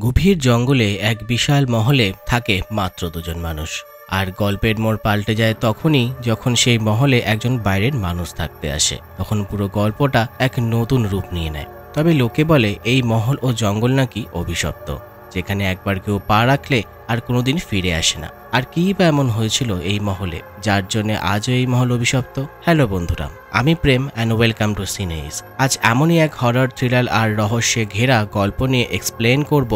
গভীর জঙ্গলে এক বিশাল মহলে থাকে মাত্র দুজন মানুষ। আর গল্পের মোড় পাল্টে যায় তখনই যখন সেই মহলে একজন বাইরের মানুষ থাকতে আসে। তখন পুরো গল্পটা এক নতুন রূপ নিয়ে নেয়। তবে লোকে বলে এই মহল ও জঙ্গল নাকি অভিশপ্ত। যেখানে একবার কেউ পা রাখলে আর কোনোদিন ফিরে আসে না। আর কী বা এমন হয়েছিল এই মহলে, যার জন্য আজও এই মহল অভিশপ্ত? হ্যালো বন্ধুরা, আমি প্রেম অ্যান্ড ওয়েলকাম টু সিনেইস আজ এমনই এক হরর থ্রিলার আর রহস্যে ঘেরা গল্প নিয়ে এক্সপ্লেন করব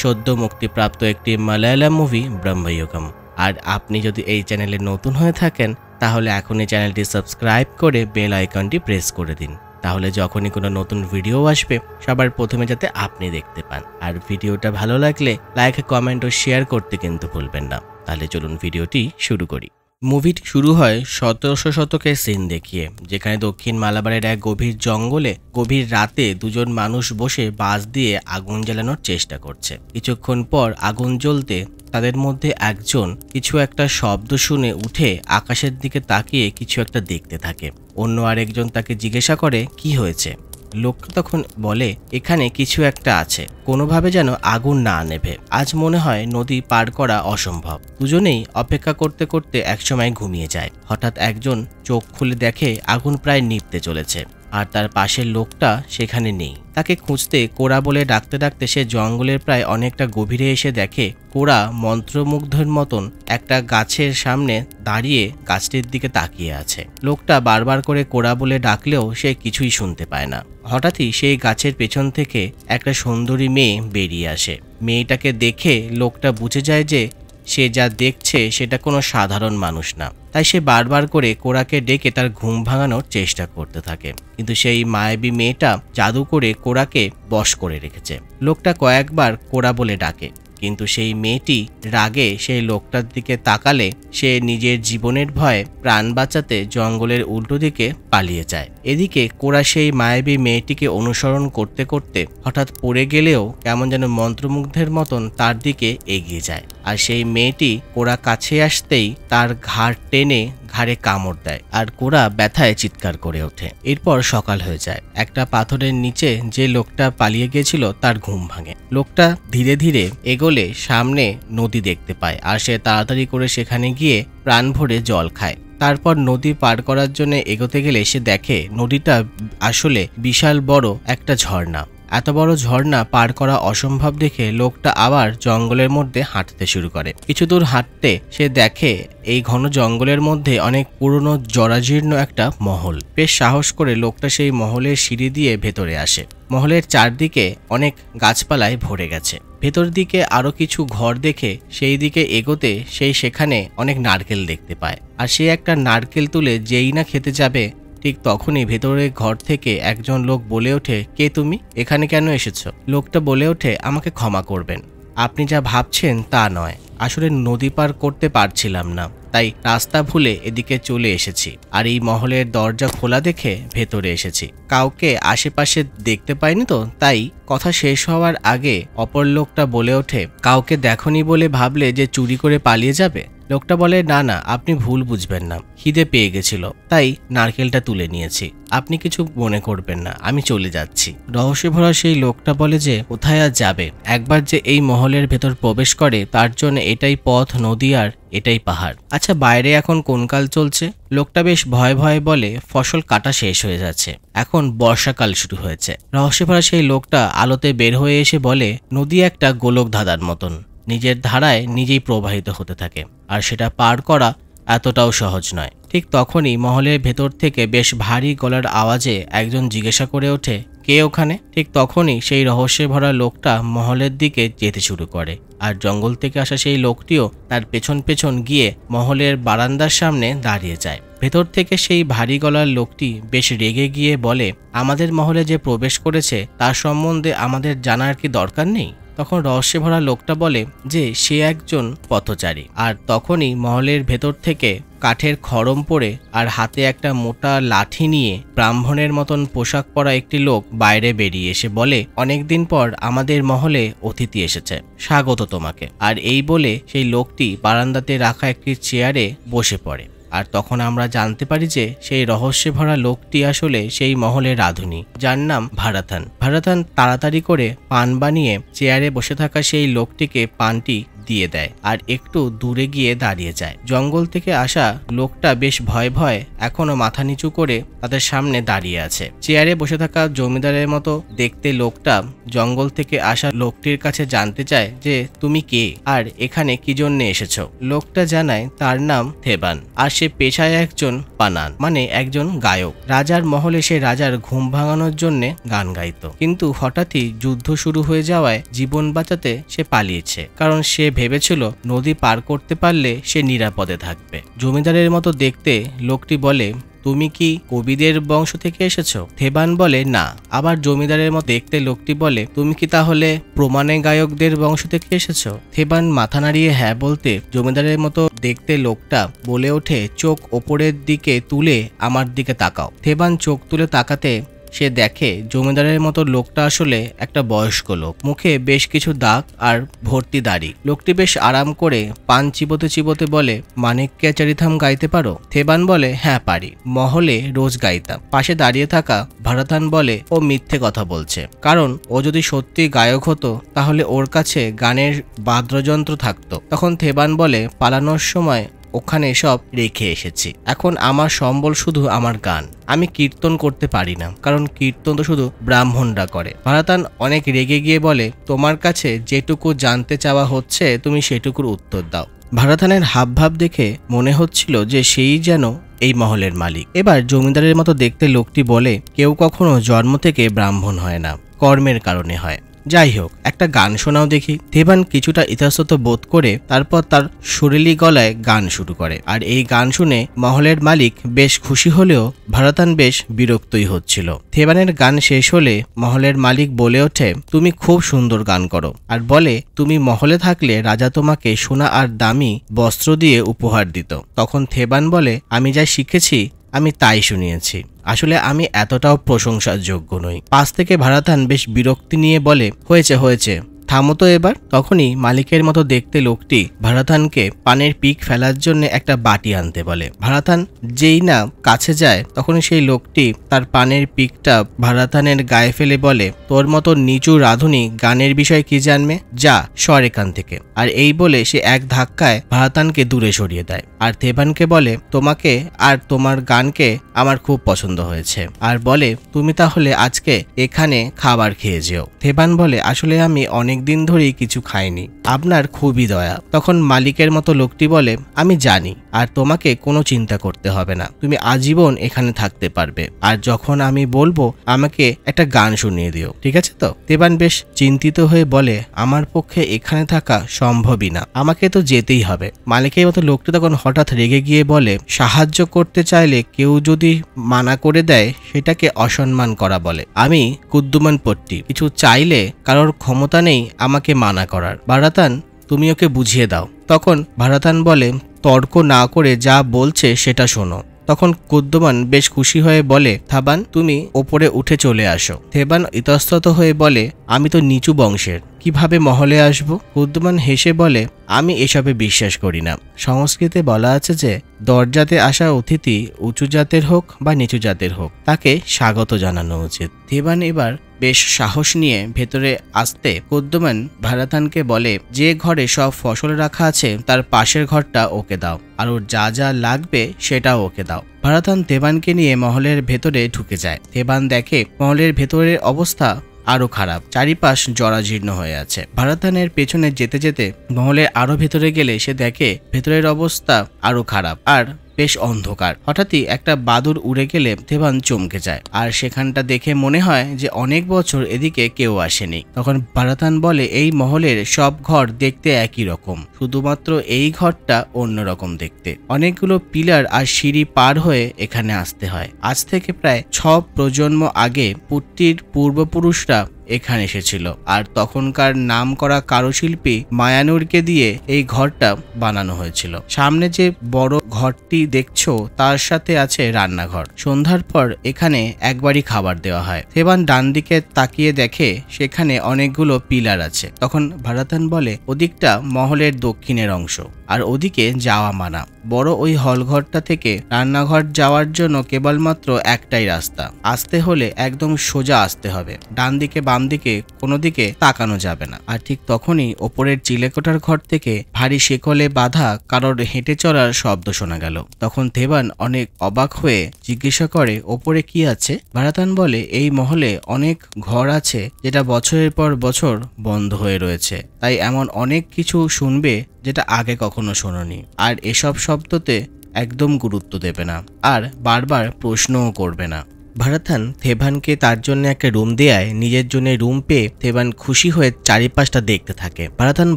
সদ্য মুক্তিপ্রাপ্ত একটি মালায়ালাম মুভি ব্রহ্মযুগম। আর আপনি যদি এই চ্যানেলে নতুন হয়ে থাকেন, তাহলে এখনই চ্যানেলটি সাবস্ক্রাইব করে বেল আইকনটি প্রেস করে দিন। তাহলে যখনই কোনো নতুন ভিডিও আসবে, সবার প্রথমে যাতে আপনি দেখতে পান। আর ভিডিওটা ভালো লাগলে লাইক কমেন্ট ও শেয়ার করতে কিন্তু ভুলবেন না। তাহলে চলুন ভিডিওটি শুরু করি। মুভিটি শুরু হয় সতেরোশো শতকের সিন দেখিয়ে, যেখানে দক্ষিণ মালাবারের এক গভীর জঙ্গলে গভীর রাতে দুজন মানুষ বসে বাস দিয়ে আগুন জ্বালানোর চেষ্টা করছে। কিছুক্ষণ পর আগুন জ্বলতে তাদের মধ্যে একজন কিছু একটা শব্দ শুনে উঠে আকাশের দিকে তাকিয়ে কিছু একটা দেখতে থাকে। অন্য আরেকজন তাকে জিজ্ঞাসা করে, কি হয়েছে? লোকটা তখন বলে, এখানে কিছু একটা আছে। কোনোভাবে যেন আগুন না নেভে। আজ মনে হয় নদী পার করা অসম্ভব। দুজনেই অপেক্ষা করতে করতে একসময় ঘুমিয়ে যায়। হঠাৎ একজন চোখ খুলে দেখে আগুন প্রায় নিভতে চলেছে। আর তার পাশের লোকটা সেখানে নেই। তাকে খুঁজতে কোরা বলে ডাকতে ডাকতে সে জঙ্গলের প্রায় অনেকটা গভীরে এসে দেখে কোরা মন্ত্রমুগ্ধের মতন একটা গাছের সামনে দাঁড়িয়ে গাছটির দিকে তাকিয়ে আছে। লোকটা বারবার করে কোরা বলে ডাকলেও সে কিছুই শুনতে পায় না। হঠাৎই সেই গাছের পেছন থেকে একটা সুন্দরী মেয়ে বেরিয়ে আসে। মেয়েটাকে দেখে লোকটা বুঝে যায় যে সে যা দেখছে সেটা কোনো সাধারণ মানুষ না। তাই সে বারবার করে কোড়াকে ডেকে তার ঘুম ভাঙানোর চেষ্টা করতে থাকে। কিন্তু সেই মায়াবী মেয়েটা জাদু করে কোড়াকে বশ করে রেখেছে। লোকটা কয়েকবার কোড়া বলে ডাকে। কিন্তু সেই মেয়েটি রাগে সেই লোকটার দিকে তাকালে সে নিজের জীবনের ভয়ে প্রাণ বাঁচাতে জঙ্গলের উল্টো দিকে পালিয়ে যায়। এদিকে কোরা সেই মায়াবী মেয়েটিকে অনুসরণ করতে করতে হঠাৎ পড়ে গেলেও কেমন যেন মন্ত্রমুগ্ধের মতন তার দিকে এগিয়ে যায়। আর সেই মেয়েটি কোরা কাছে আসতেই তার ঘাড় টেনে ঘাড়ে কামড় দেয় আর কোরা ব্যথায় চিৎকার করে ওঠে। এরপর সকাল হয়ে যায়। একটা পাথরের নিচে যে লোকটা পালিয়ে গেছিল তার ঘুম ভাঙে। লোকটা ধীরে ধীরে এগোলে সামনে নদী দেখতে পায় আর সে তাড়াতাড়ি করে সেখানে গিয়ে প্রাণ ভরে জল খায়। তারপর নদী পার করার জন্য এগোতে গেলে সে দেখে নদীটা আসলে বিশাল বড় একটা ঝর্ণা। এত বড় ঝর্ণা পার করা অসম্ভব দেখে লোকটা আবার জঙ্গলের মধ্যে হাঁটতে শুরু করে। কিছু দূর হাঁটতে সে দেখে এই ঘন জঙ্গলের মধ্যে অনেক পুরনো জরাজীর্ণ একটা মহল। বেশ সাহস করে লোকটা সেই মহলের সিঁড়ি দিয়ে ভেতরে আসে। মহলের চারদিকে অনেক গাছপালায় ভরে গেছে। ভেতর দিকে আরও কিছু ঘর দেখে সেই দিকে এগোতে সেই সেখানে অনেক নারকেল দেখতে পায়। আর সে একটা নারকেল তুলে যেই না খেতে যাবে ঠিক তখনই ভেতরের ঘর থেকে একজন লোক বলে ওঠে, কে তুমি? এখানে কেন এসেছ? লোকটা বলে ওঠে, আমাকে ক্ষমা করবেন। আপনি যা ভাবছেন তা নয়। আসলে নদী পার করতে পারছিলাম না, তাই রাস্তা ভুলে এদিকে চলে এসেছি। আর এই মহলের দরজা খোলা দেখে ভেতরে এসেছি। কাউকে আশেপাশে দেখতে পাইনি তো, তাই কথা শেষ হওয়ার আগে অপর লোকটা বলে ওঠে, কাউকে দেখনি বলে ভাবলে যে চুরি করে পালিয়ে যাবে? লোকটা বলে, না না, আপনি ভুল বুঝবেন না। খিদে পেয়ে গেছিল, তাই নারকেলটা তুলে নিয়েছি। আপনি কিছু মনে করবেন না, আমি চলে যাচ্ছি। রহস্য ভরা সেই লোকটা বলে যে, কোথায় আর যাবে? একবার যে এই মহলের ভেতর প্রবেশ করে, তার জন্য এটাই পথ, নদী আর এটাই পাহাড়। আচ্ছা বাইরে এখন কোন কাল চলছে? লোকটা বেশ ভয়ে ভয়ে বলে, ফসল কাটা শেষ হয়ে যাচ্ছে। এখন বর্ষাকাল শুরু হয়েছে। রহস্য ভরা সেই লোকটা আলোতে বের হয়ে এসে বলে, নদী একটা গোলক ধাঁধার মতন। নিজের ধারায় নিজেই প্রবাহিত হতে থাকে। আর সেটা পার করা এতটাও সহজ নয়। ঠিক তখনই মহলের ভেতর থেকে বেশ ভারী গলার আওয়াজে একজন জিজ্ঞাসা করে ওঠে, কে ওখানে? ঠিক তখনই সেই রহস্যে ভরা লোকটা মহলের দিকে যেতে শুরু করে। আর জঙ্গল থেকে আসা সেই লোকটিও তার পেছন পেছন গিয়ে মহলের বারান্দার সামনে দাঁড়িয়ে যায়। ভেতর থেকে সেই ভারী গলার লোকটি বেশ রেগে গিয়ে বলে, আমাদের মহলে যে প্রবেশ করেছে, তার সম্বন্ধে আমাদের জানার কি দরকার নেই? তখন রহস্যে ভরা লোকটা বলে যে, সে একজন পথচারী। আর তখনই মহলের ভেতর থেকে কাঠের খড়ম পরে আর হাতে একটা মোটা লাঠি নিয়ে ব্রাহ্মণের মতন পোশাক পরা একটি লোক বাইরে বেরিয়ে এসে বলে, অনেকদিন পর আমাদের মহলে অতিথি এসেছে, স্বাগত তোমাকে। আর এই বলে সেই লোকটি বারান্দাতে রাখা একটি চেয়ারে বসে পড়ে। আর তখন আমরা জানতে পারি যে সেই রহস্যে ভরা লোকটি আসলে সেই মহলের রাধুনী, যার নাম ভারাথান। ভারাথান তাড়াতাড়ি করে পান বানিয়ে চেয়ারে বসে থাকা সেই লোকটিকে পানটি দিয়ে দেয় আর একটু দূরে গিয়ে দাঁড়িয়ে যায়। জঙ্গল থেকে আসা লোকটা বেশ ভয় ভয় এখনও মাথা নিচু করে তাদের সামনে দাঁড়িয়ে আছে। চেয়ারে বসে থাকা জমিদারের মতো দেখতে লোকটা জঙ্গল থেকে আসা লোকটির কাছে জানতে চায় যে, তুমি কে? আর এখানে কি জন্য এসেছ? লোকটা জানায়, তার নাম থেবান, আর সে পেশায় একজন পানান মানে একজন গায়ক। রাজার মহলে সে রাজার ঘুম ভাঙানোর জন্য গান গাইত। কিন্তু হঠাৎই যুদ্ধ শুরু হয়ে যাওয়ায় জীবন বাঁচাতে সে পালিয়েছে, কারণ সে ভেবেছিল নদী পার করতে পারলে সে নিরাপদে থাকবে। জমিদারের মতো দেখতে লোকটি বলে, তুমি কি কবিদের বংশ থেকে এসেছ? থেবান বলে, না। আবার জমিদারের মতো দেখতে লোকটি বলে, তুমি কি তাহলে প্রমাণে গায়কদের বংশ থেকে এসেছ? থেবান মাথা নাড়িয়ে হ্যাঁ বলতে জমিদারের মতো দেখতে লোকটা বলে ওঠে, চোখ ওপরের দিকে তুলে আমার দিকে তাকাও। থেবান চোখ তুলে তাকাতে সে দেখে জমিদারের মতো লোকটা আসলে একটা বয়স্ক লোক। মুখে বেশ কিছু দাগ আর ভর্তি দাড়ি। লোকটি বেশ আরাম করে পান চিবোতে চিবোতে বলে মানিককে চারিথাম গাইতে পারো? থেবান বলে হ্যাঁ পারি। মহলে রোজ গাইতাম। পাশে দাঁড়িয়ে থাকা ভারাথান বলে, ও মিথ্যে কথা বলছে। কারণ ও যদি সত্যি গায়ক হতো, তাহলে ওর কাছে গানের বাদ্যযন্ত্র থাকতো। তখন থেবান বলে, পালানোর সময় ওখানে সব রেখে এসেছি। এখন আমার সম্বল শুধু আমার গান। আমি কীর্তন করতে পারি না, কারণ কীর্তন তো শুধু ব্রাহ্মণরা করে। ভারাতান অনেক রেগে গিয়ে বলে, তোমার কাছে যেটুকু জানতে চাওয়া হচ্ছে, তুমি সেটুকুর উত্তর দাও। ভারাথানের হাবভাব দেখে মনে হচ্ছিল যে সেই যেন এই মহলের মালিক। এবার জমিদারের মতো দেখতে লোকটি বলে, কেউ কখনো জন্ম থেকে ব্রাহ্মণ হয় না, কর্মের কারণে হয়। যাই হোক একটা গান শোনাও দেখি। দেবান কিছুটা ইতস্তত বোধ করে তারপর তার সুরেলি গলায় গান শুরু করে। আর এই গান শুনে মহলের মালিক বেশ খুশি হলেও ভারতান বেশ বিরক্তই হচ্ছিল। থেবানের গান শেষ হলে মহলের মালিক বলে ওঠে, তুমি খুব সুন্দর গান করো। আর বলে, তুমি মহলে থাকলে রাজা তোমাকে সোনা আর দামি বস্ত্র দিয়ে উপহার দিত। তখন থেবান বলে, আমি যা শিখেছি আমি তাই শুনিয়েছি। আসলে আমি এতটাও প্রশংসার যোগ্য নই। পাশ থেকে ভাড়াতান বেশ বিরক্তি নিয়ে বলে, হয়েছে হয়েছে। থামো তো এবার। তখনই মালিকের মতো দেখতে লোকটি ভাড়াথানকে পানের পিক ফেলার জন্য একটা বাটি আনতে বলে। ভাড়াথান যেই না কাছে যায়, তখনই সেই লোকটি তার পানের পিকটা ভাড়াথানের গায়ে ফেলে বলে, তোর মতো নিচু রাধুনি গানের বিষয় কি জানবে? যা, সর এখান থেকে। আর এই বলে সে এক ধাক্কায় ভাড়াতানকে দূরে সরিয়ে দেয়। আর থেবানকে বলে, তোমাকে আর তোমার গানকে আমার খুব পছন্দ হয়েছে। আর বলে, তুমি তাহলে আজকে এখানে খাবার খেয়ে যেও। থেবান বলে, আসলে আমি অনেক দিন ধরেই কিছু খাইনি। আপনার খুবই দয়া। তখন মালিকের মতো লোকটি বলে, আমি জানি, আর তোমাকে কোনো চিন্তা করতে হবে না। তুমি আজীবন এখানে থাকতে পারবে। আর যখন আমি বলব, আমাকে একটা গান শুনিয়ে দিও। ঠিক আছে তো? তেবান বেশ চিন্তিত হয়ে বলে, আমার পক্ষে এখানে থাকা সম্ভবই না। আমাকে তো যেতেই হবে। মালিকের মতো লোকটি তখন হঠাৎ রেগে গিয়ে বলে, সাহায্য করতে চাইলে কেউ যদি মানা করে দেয়, সেটাকে অসম্মান করা বলে। আমি কুদ্দুমান পট্টি কিছু চাইলে কারোর ক্ষমতা নেই আমাকে মানা করার। বারাতান তুমি ওকে বুঝিয়ে দাও। তখন ভারাতান বলে, তর্ক না করে যা বলছে সেটা শোনো। তখন কুদ্দমান বেশ খুশি হয়ে বলে, থাবান, তুমি ওপরে উঠে চলে আসো। থেবান ইতস্তত হয়ে বলে, আমি তো নিচু বংশের। কীভাবে মহলে আসব? কুদ্দমান হেসে বলে, আমি এসবে বিশ্বাস করি না। সংস্কৃতে বলা আছে যে, দরজাতে আসা অতিথি উঁচু জাতের হোক বা নিচু জাতের হোক, তাকে স্বাগত জানানো উচিত। থেবান এবার বেশ সাহস নিয়ে ভেতরে আসতে কুদ্দমান ভারাতানকে বলে, যে ঘরে সব ফসল রাখা আছে, তার পাশের ঘরটা ওকে দাও, আর ওর যা যা লাগবে সেটাও ওকে দাও। ভারাতান দেবানকে নিয়ে মহলের ভেতরে ঢুকে যায়। দেবান দেখে মহলের ভেতরের অবস্থা আরও খারাপ। চারিপাশ জরাজীর্ণ হয়ে আছে। ভারাতানের পেছনে যেতে যেতে মহলের আরও ভেতরে গেলে সে দেখে ভেতরের অবস্থা আরও খারাপ। আর বেশ অন্ধকার। হঠাৎই একটা বাদুর উড়ে গেলে দেবান চমকে যায়। আর সেখানটা দেখে মনে হয় যে অনেক বছর এদিকে কেউ আসেনি। তখন বারাতান বলে, এই মহলের সব ঘর দেখতে একই রকম। শুধুমাত্র এই ঘরটা অন্যরকম দেখতে। অনেকগুলো পিলার আর সিঁড়ি পার হয়ে এখানে আসতে হয়। আজ থেকে প্রায় ছ প্রজন্ম আগে পুট্টির পূর্বপুরুষরা এখানে এসেছিল। আর তখনকার নাম করা কারুশিল্পী মায়ানুরকে দিয়ে এই ঘরটা বানানো হয়েছিল। সামনে যে বড় ঘরটি দেখছ, তার সাথে আছে রান্নাঘর। সন্ধ্যার পর এখানে একবারই খাবার দেওয়া হয়। সেবান ডান দিকে তাকিয়ে দেখে সেখানে অনেকগুলো পিলার আছে। তখন ভারাতান বলে, ওদিকটা মহলের দক্ষিণের অংশ, আর ওদিকে যাওয়া মানা। বড় ওই হলঘরটা থেকে রান্নাঘর যাওয়ার জন্য কেবলমাত্র একটাই রাস্তা। আসতে হলে একদম সোজা আসতে হবে। ডান দিকে, বাম দিকে, কোনো দিকে তাকানো যাবে না। আর ঠিক তখনই ওপরের চিলেকোটার ঘর থেকে ভারী শেকলে বাঁধা কারোর হেঁটে চলার শব্দ শোনা গেল। তখন থেবান অনেক অবাক হয়ে জিজ্ঞাসা করে, ওপরে কি আছে? ভারাতান বলে, এই মহলে অনেক ঘর আছে যেটা বছরের পর বছর বন্ধ হয়ে রয়েছে। তাই এমন অনেক কিছু শুনবে যেটা আগে কখনো শোনোনি। আর এসব শব্দতে একদম গুরুত্ব দেবে না। আর বারবার প্রশ্নও করবে না। ভারাথান, থেভানকে তার জন্য একটা রুম দেয়ায় নিজের জন্য রুম পেয়ে থেভান খুশি হয়ে চারিপাশটা দেখতে থাকে। ভারাথান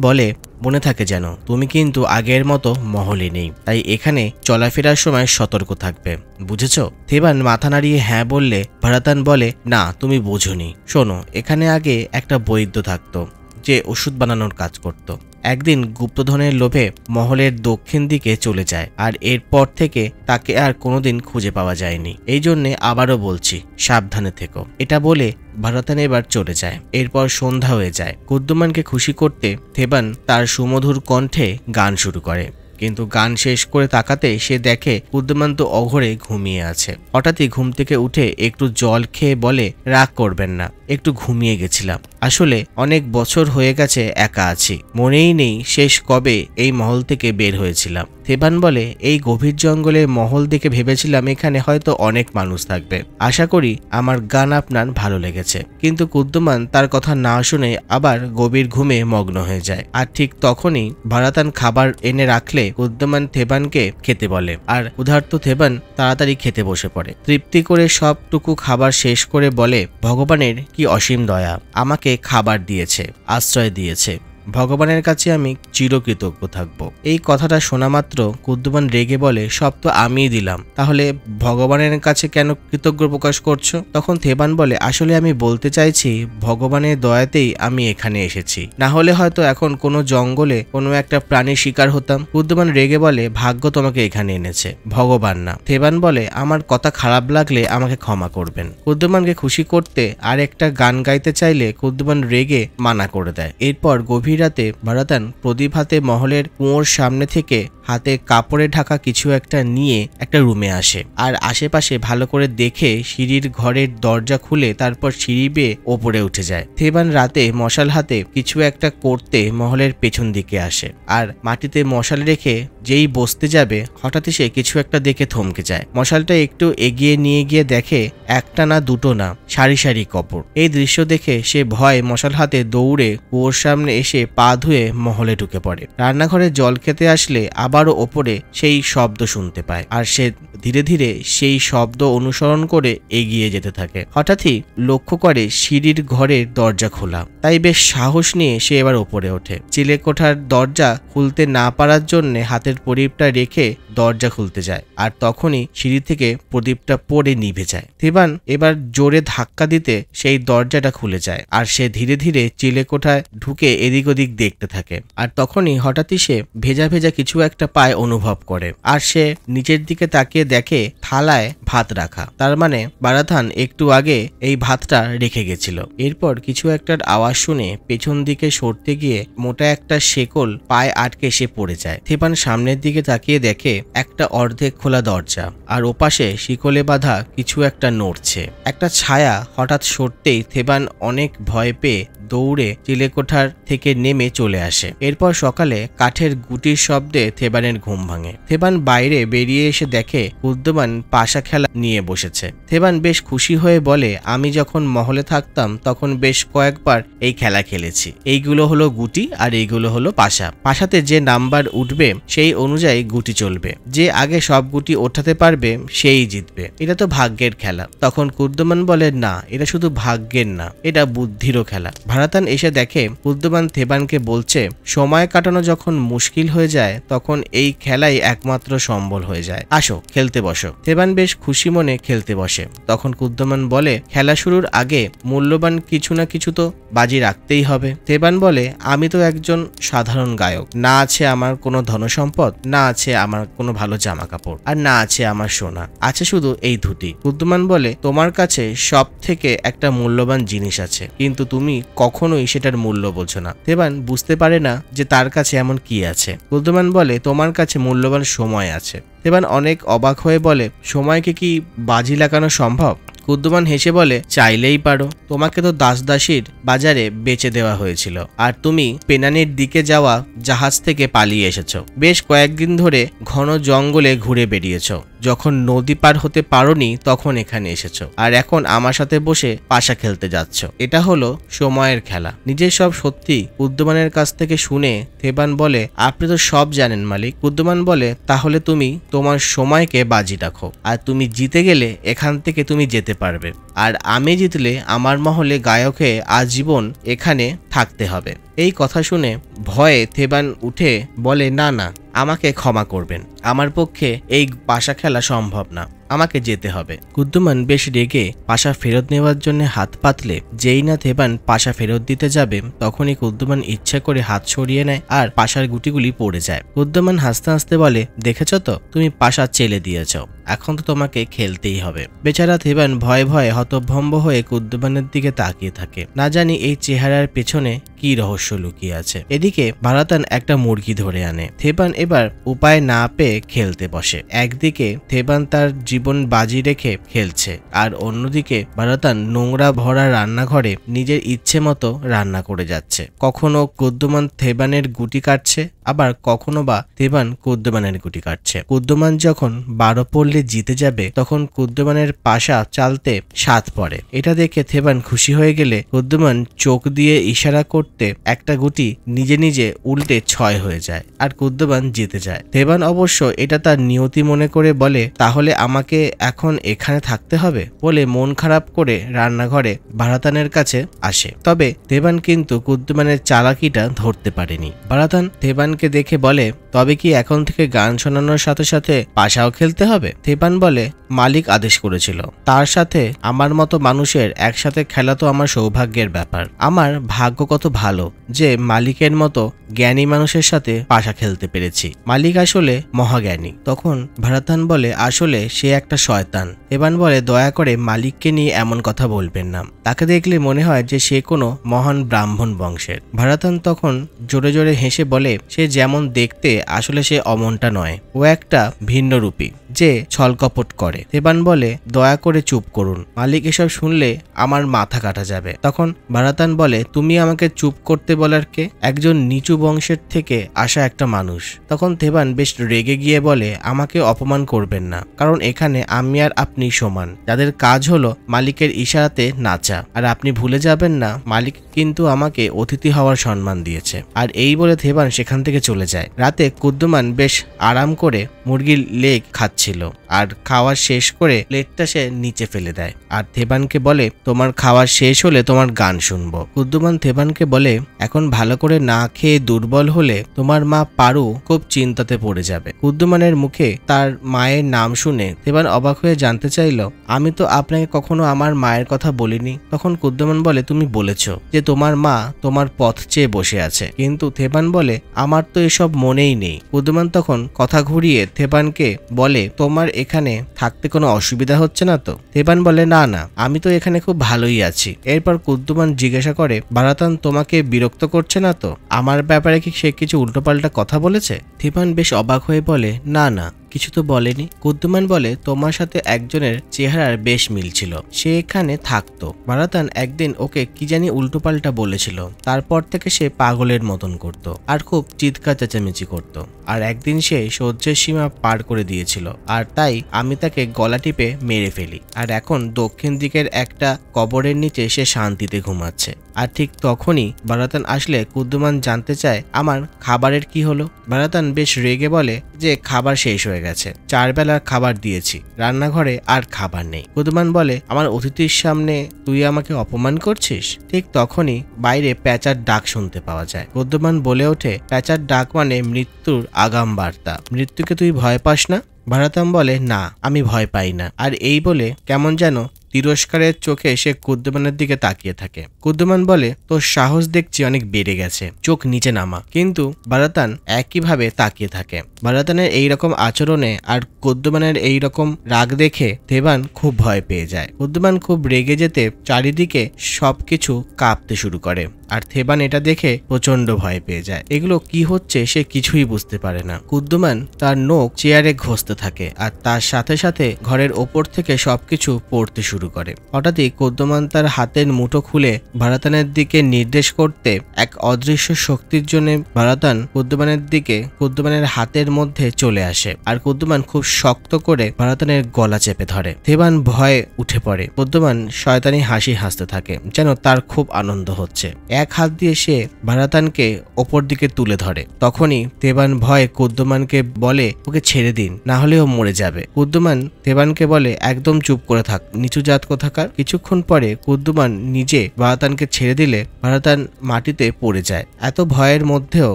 বলে, মনে থাকে যেন, তুমি কিন্তু আগের মতো মহলে নেই। তাই এখানে চলাফেরার সময় সতর্ক থাকবে। বুঝেছ? থেবান মাথা নাড়িয়ে হ্যাঁ বললে ভারাতান বলে, না, তুমি বোঝনি। শোনো, এখানে আগে একটা বৈদ্য থাকতো। যে ওষুধ বানানোর কাজ করত। একদিন গুপ্তধনের লোভে মহলের দক্ষিণ দিকে চলে যায় আর এরপর থেকে তাকে আর কোনোদিন খুঁজে পাওয়া যায়নি। এই জন্যে আবারও বলছি, সাবধানে থেকো। এটা বলে ভারতান এবার চলে যায়। এরপর সন্ধ্যা হয়ে যায়। কুদ্দুমানকে খুশি করতে থেবান তার সুমধুর কণ্ঠে গান শুরু করে। কিন্তু গান শেষ করে তাকাতে সে দেখে বুদ্ধমান তো অঘরে ঘুমিয়ে আছে। হঠাৎই ঘুম থেকে উঠে একটু জল খেয়ে বলে, রাগ করবেন না, একটু ঘুমিয়ে গেছিলাম। আসলে অনেক বছর হয়ে গেছে, একা আছি। মনেই নেই শেষ কবে এই মহল থেকে বের হয়েছিলাম। থেবান বলে, এই গভীর জঙ্গলে মহল দেখে ভেবেছিলাম এখানে হয়তো অনেক মানুষ থাকবে। আশা করি আমার গান আপনার ভালো লেগেছে। কিন্তু কুদ্দমান তার কথা না শুনে আবার গভীর ঘুমে মগ্ন হয়ে যায়। আর ঠিক তখনই ভারাতান খাবার এনে রাখলে কুদ্দমান থেবানকে খেতে বলে। আর উদার্ত থেবান তাড়াতাড়ি খেতে বসে পড়ে। তৃপ্তি করে সবটুকু খাবার শেষ করে বলে, ভগবানের কি অসীম দয়া। আমাকে খাবার দিয়েছে, আশ্রয় দিয়েছে। ভগবানের কাছে আমি চিরকৃতজ্ঞ থাকব। এই কথাটা শোনা মাত্র কুদ্দুমান রেগে বলে, সব তো আমিই দিলাম। তাহলে ভগবানের কাছে কেন কৃতজ্ঞ প্রকাশ করছ? তখন থেবান বলে, আসলে আমি বলতে চাইছি, ভগবানের দয়াতেই আমি এখানে এসেছি। না হলে হয়তো এখন কোনো জঙ্গলে কোনো একটা প্রাণীর শিকার হতাম। কুদ্দুমান রেগে বলে, ভাগ্য তোমাকে এখানে এনেছে, ভগবান না। থেবান বলে, আমার কথা খারাপ লাগলে আমাকে ক্ষমা করবেন। কুদ্দুমানকে খুশি করতে আর একটা গান গাইতে চাইলে কুদ্দুমান রেগে মানা করে দেয়। এরপর গভীর রাতে ভারাতান প্রদীপ হাতে মহলের কুয়োর সামনে থেকে হাতে কাপড়ে ঢাকা কিছু একটা নিয়ে একটা রুমে আসে। আর আশেপাশে ভালো করে দেখে সিঁড়ির ঘরের দরজা খুলে তারপর সিঁড়ি বেয়ে ওপরে উঠে যায়। থেবান রাতে মশাল হাতে কিছু একটা করতে মহলের পেছন দিকে আসে। আর মাটিতে মশাল রেখে যেই বসতে যাবে, হঠাৎই সে কিছু একটা দেখে থমকে যায়। মশালটা একটু এগিয়ে নিয়ে গিয়ে দেখে একটা না দুটো না, সারি সারি কপড়। এই দৃশ্য দেখে সে ভয় মশাল হাতে দৌড়ে কুয়োর সামনে এসে পা ধুয়ে মহলে ঢুকে পড়ে। রান্নাঘরে জল খেতে আসলে আবারও ওপরে সেই শব্দ শুনতে পায় আর সে ধীরে ধীরে সেই শব্দ অনুসরণ করে এগিয়ে যেতে থাকে। হঠাৎই লক্ষ্য করে সিঁড়ির ঘরের দরজা খোলা। তাই বেশ সাহস নিয়ে সে এবার ওপরে ওঠে। চিলে কোঠার দরজা খুলতে না পারার জন্য হাতের প্রদীপটা রেখে দরজা খুলতে যায় আর তখনই সিঁড়ি থেকে প্রদীপটা পড়ে নিভে যায়। থেবান এবার জোরে ধাক্কা দিতে সেই দরজাটা খুলে যায় আর সে ধীরে ধীরে চিলে কোঠায় ঢুকে এদিক ওদিক দেখতে থাকে। আর তখনই হঠাৎই সে ভেজা ভেজা কিছু একটা পায় অনুভব করে। আর সে নিচের দিকে তাকিয়ে দেখে থালায় ভাত রাখা। তার মানে বারাথান একটু আগে এই ভাতটা রেখে গেছিল। এরপর কিছু একটার আওয়াজ শুনে পেছন দিকে সরতে গিয়ে মোটা একটা শেকল পায়ে আটকে সে পড়ে যায়। থেপান সামনের দিকে তাকিয়ে দেখে একটা অর্ধেক খোলা দরজা। আর ওপাশে শিকলে বাঁধা কিছু একটা নড়ছে। একটা ছায়া হঠাৎ সরতেই থেবান অনেক ভয় পেয়ে দৌড়ে চিলেকোঠার থেকে নেমে চলে আসে। এরপর সকালে কাঠের গুটির শব্দে থেবানের ঘুম ভাঙে। থেবান বাইরে বেরিয়ে এসে দেখে উদ্যমান পাশা খেলা নিয়ে বসেছে। থেবান বেশ খুশি হয়ে বলে, আমি যখন মহলে থাকতাম, তখন বেশ কয়েকবার এই খেলা খেলেছি। এইগুলো হলো গুটি আর এইগুলো হলো পাশা। পাশাতে যে নাম্বার উঠবে, সেই অনুযায়ী গুটি চলবে। যে আগে সব গুটি ওঠাতে পারবে, সেই জিতবে। এটা তো ভাগ্যের খেলা। তখন কুদ্দমান বলে, না, এটা শুধু ভাগ্যের না, এটা বুদ্ধিরও খেলা। ভারাতান এসে দেখে কুদ্দমান থেবানকে বলছে, সময় কাটানো যখন মুশকিল হয়ে যায়, তখন এই খেলাই একমাত্র সম্বল হয়ে যায়। আসো, খেলতে বসো। থেবান বেশ খুশি মনে খেলতে বসে। তখন কুদ্দমান বলে, খেলা শুরুর আগে মূল্যবান কিছু না কিছু তো বাজি রাখতেই হবে। থেবান বলে, আমি তো একজন সাধারণ গায়ক। না আছে আমার কোনো ধনসম্পদ না আছে আমার কোনো ভালো জামা কাপড় আর না আছে আমার সোনা। আছে শুধু এই ধুতি কুদ্দমান বলে, তোমার কাছে সব থেকে একটা মূল্যবান জিনিস আছে, কিন্তু তুমি কখনোই সেটার মূল্য বোঝো না। দেবান বুঝতে পারে না যে তার কাছে এমন কি আছে। কুদ্দমান বলে, তোমার কাছে মূল্যবান সময় আছে। দেবান অনেক অবাক হয়ে বলে, সময়কে কি বাজি লাগানো সম্ভব? কুদ্দুমান হেসে বলে, চাইলেই পারো। তোমাকে তো দাস দাসীর বাজারে বেচে দেওয়া হয়েছিল। আর তুমি পেনানির দিকে যাওয়া জাহাজ থেকে পালিয়ে এসেছ। বেশ কয়েকদিন ধরে ঘন জঙ্গলে ঘুরে বেরিয়েছ যখন নদী পার হতে পারোনি, তখন এখানে এসেছ। আর এখন আমার সাথে বসে পাশা খেলতে যাচ্ছ। এটা হলো সময়ের খেলা। নিজের সব সত্যি উদ্যমানের কাছ থেকে শুনে থেবান বলে, আপনি তো সব জানেন, মালিক। উদ্যমান বলে, তাহলে তুমি তোমার সময়কে বাজি রাখো। আর তুমি জিতে গেলে এখান থেকে তুমি যেতে পারবে। আর আমি জিতলে আমার মহলে গায়কে আজীবন এখানে থাকতে হবে। এই কথা শুনে ভয়ে থেবান উঠে বলে, না না, আমাকে ক্ষমা করবেন। আমার পক্ষে এই পাশা খেলা সম্ভব না। আমাকে যেতে হবে। কুদ্দুমান বেশ রেগে পাশা ফেরত নেওয়ার জন্য হাত পাতলে যেই না থেবান পাশা ফেরত দিতে যাবে, তখনই কুদ্দুমান ইচ্ছা করে হাত সরিয়ে নেয় আর পাশার গুটিগুলি পড়ে যায়। কুদ্দুমান হাসতে হাসতে বলে, দেখেছ তো, তুমি পাশা চেলে দিয়েছ। এখন তো তোমাকে খেলতেই হবে। বেচারা থেবান ভয়ে ভয়ে হতভম্ব হয়ে কুদ্দুমানের দিকে তাকিয়ে থাকে। না জানি এই চেহারার পেছনে কি রহস্য লুকিয়ে আছে? এদিকে ভারাতান একটা মুরগি ধরে আনে। থেপান এবার উপায় না পেয়ে খেলতে বসে। একদিকে থেপান তার জীবন বাজি রেখে খেলছে, আর অন্যদিকে ভারাতান নোংরা ভরা রান্নাঘরে নিজের ইচ্ছে মতো রান্না করে যাচ্ছে। কখনো গদ্যমান থেবানের গুটি কাটছে আবার কখনো বা তেবান কুদ্দমানের গুটি কাটছে। কুদ্দমান যখন বারো পড়লে জিতে যাবে, তখন কুদ্দমানের পাশা চালতে সাত পড়ে। এটা দেখে থেবান খুশি হয়ে গেলে কুদ্দমান চোখ দিয়ে ইশারা করতে একটা গুটি নিজে নিজে উল্টে ছয় হয়ে যায় আর কুদ্দমান জিতে যায়। থেবান অবশ্য এটা তার নিয়তি মনে করে বলে, তাহলে আমাকে এখন এখানে থাকতে হবে? বলে মন খারাপ করে রান্নাঘরে ভারাতানের কাছে আসে। তবে দেবান কিন্তু কুদ্দুমানের চালাকিটা ধরতে পারেনি। ভারাতান দেবানকে দেখে বলে, তবে কি এখন থেকে গান শোনানোর সাথে সাথে পাশাও খেলতে হবে? থেপান বলে, মালিক আদেশ করেছিল। তার সাথে আমার মতো মানুষের একসাথে খেলা তো আমার সৌভাগ্যের ব্যাপার। আমার ভাগ্য কত ভালো যে মালিকের মতো জ্ঞানী মানুষের সাথে পাশা খেলতে পেরেছি। মালিক আসলে মহাজ্ঞানী। তখন ভারাতান বলে, আসলে সে একটা শয়তান। এবান বলে, দয়া করে মালিককে নিয়ে এমন কথা বলবেন না। তাকে দেখলে মনে হয় যে সে কোনো মহান ব্রাহ্মণ বংশের। ভারাতান তখন জোরে জোরে হেসে বলে, সে যেমন দেখতে, আসলে সে অমনটা নয়। ও একটা ভিন্নরূপী যে ছলকপট করে। দেবান বলে, দয়া করে চুপ করুন। মালিক এসব শুনলে আমার মাথা কাটা যাবে। তখন ভারাতান বলে, তুমি আমাকে চুপ করতে বলার কে? একজন নিচু বংশের থেকে আসা একটা মানুষ। তখন থেবান বেশ রেগে গিয়ে বলে, আমাকে অপমান করবেন না। কারণ এখানে আমি আর আপনি সমান। যাদের কাজ হলো মালিকের ইশারাতে নাচা। আর আপনি ভুলে যাবেন না, মালিক কিন্তু আমাকে অতিথি হওয়ার সম্মান দিয়েছে। আর এই বলে থেবান সেখান থেকে চলে যায়। রাতে কুদ্দুমান বেশ আরাম করে মুরগির লেগ খাচ্ছিল। আর খাওয়া শেষ করে প্লেটটা সে নিচে ফেলে দেয়। আর থেবানকে বলে, তোমার খাওয়া শেষ হলে তোমার গান শুনব। কুদ্দুমান থেবানকে বলে, এখন ভালো করে না খেয়ে দুর্বল হলে তোমার মা পারু খুব চিন্তাতে পড়ে যাবে। কুদ্দুমানের মুখে তার মায়ের নাম শুনে থেবান অবাক হয়ে জানতে চাইল, আমি তো আপনাকে কখনো আমার মায়ের কথা বলিনি। তখন কুদ্দুমান বলে, তুমি বলেছ যে তোমার মা তোমার পথ চেয়ে বসে আছে। কিন্তু থেবান বলে, আমার তো এসব মনেই নেই। কুদ্দমান তখন কথা ঘুরিয়ে থেবানকে বলে, তোমার এখানে থাকতে কোনো অসুবিধা হচ্ছে না তো? দেবান বলে, না না, আমি তো এখানে খুব ভালোই আছি। এরপর কুদ্দুমান জিজ্ঞাসা করে, বারাতান, তোমাকে বিরক্ত করছে না তো? আমার ব্যাপারে কি সে কিছু উল্টোপাল্টা কথা বলেছে? থেবান বেশ অবাক হয়ে বলে, না না কিছু তো বলেনি। কুদ্দুমান বলে, তোমার সাথে একজনের চেহারার বেশ মিল ছিল। সে এখানে থাকতো। মারাতান একদিন ওকে কি জানি উল্টোপাল্টা বলেছিল। তারপর থেকে সে পাগলের মতন করত আর খুব চিৎকার চেঁচামেচি করত। আর একদিন সে সহ্যের সীমা পার করে দিয়েছিল। আর তাই আমি তাকে গলা টিপে মেরে ফেলি। আর এখন দক্ষিণ দিকের একটা কবরের নিচে সে শান্তিতে ঘুমাচ্ছে। আর ঠিক তখনই বারাতান আসলে কুদ্দুমান জানতে চায় আমার খাবারের কি হলো? বারাতান বেশ রেগে বলে যে, খাবার শেষ হয়ে গেছে। চার বেলার খাবার দিয়েছি। রান্নাঘরে আর খাবার নেই। কুদমান বলে, আমার অতিথির সামনে তুই আমাকে অপমান করছিস? ঠিক তখনই বাইরে প্যাচার ডাক শুনতে পাওয়া যায়। কুদ্দুমান বলে ওঠে, প্যাচার ডাক মানে মৃত্যুর আগাম বার্তা। মৃত্যুকে তুই ভয় পাস না? ভারাতাম বলে, না, আমি ভয় পাই না। আর এই বলে কেমন যেন তিরস্কারের চোখে সে কুদ্দুমানের দিকে তাকিয়ে থাকে। কুদ্দমান বলে, তোর সাহস দেখছি অনেক বেড়ে গেছে, চোখ নিচে নামা। কিন্তু বারাতান একইভাবে তাকিয়ে থাকে। বারাতানের এই রকম আচরণে আর কুদ্দুমানের এই রকম রাগ দেখে দেবান খুব ভয় পেয়ে যায়। কুদ্দমান খুব রেগে যেতে চারিদিকে সবকিছু কাঁপতে শুরু করে আর থেবান এটা দেখে প্রচণ্ড ভয় পেয়ে যায়। এগুলো কি হচ্ছে সে কিছুই বুঝতে পারে না। কুদ্দুমান তার নোখ চেয়ারে ঘষতে থাকে আর তার সাথে সাথে ঘরের ওপর থেকে সবকিছু পড়তে শুরু করে। হঠাৎই কুদ্দুমান তার হাতের মুঠো খুলে ভারাতানের দিকে নির্দেশ করতে এক অদৃশ্য শক্তির জন্য ভারাতান কুদ্দুমানের দিকে কুদ্দুমানের হাতের মধ্যে চলে আসে আর কুদ্দুমান খুব শক্ত করে ভারাতানের গলা চেপে ধরে। থেবান ভয়ে উঠে পড়ে। কুদ্দুমান শয়তানি হাসি হাসতে থাকে, যেন তার খুব আনন্দ হচ্ছে। এক হাত দিয়ে সে ভারাতানকে ওপর দিকে তুলে ধরে। তখনই তেবান ভয়ে কুদ্দমানকে বলে, ওকে ছেড়ে দিন, না হলে ও মরে যাবে। কুদ্দমান তেবানকে বলে, একদম চুপ করে থাক, নিচু জাত কোথাকার, কিছুক্ষণ পরে কুদ্দুমান নিজে ভারাতানকে ছেড়ে দিলে ভারাতান মাটিতে পড়ে যায়। এত ভয়ের মধ্যেও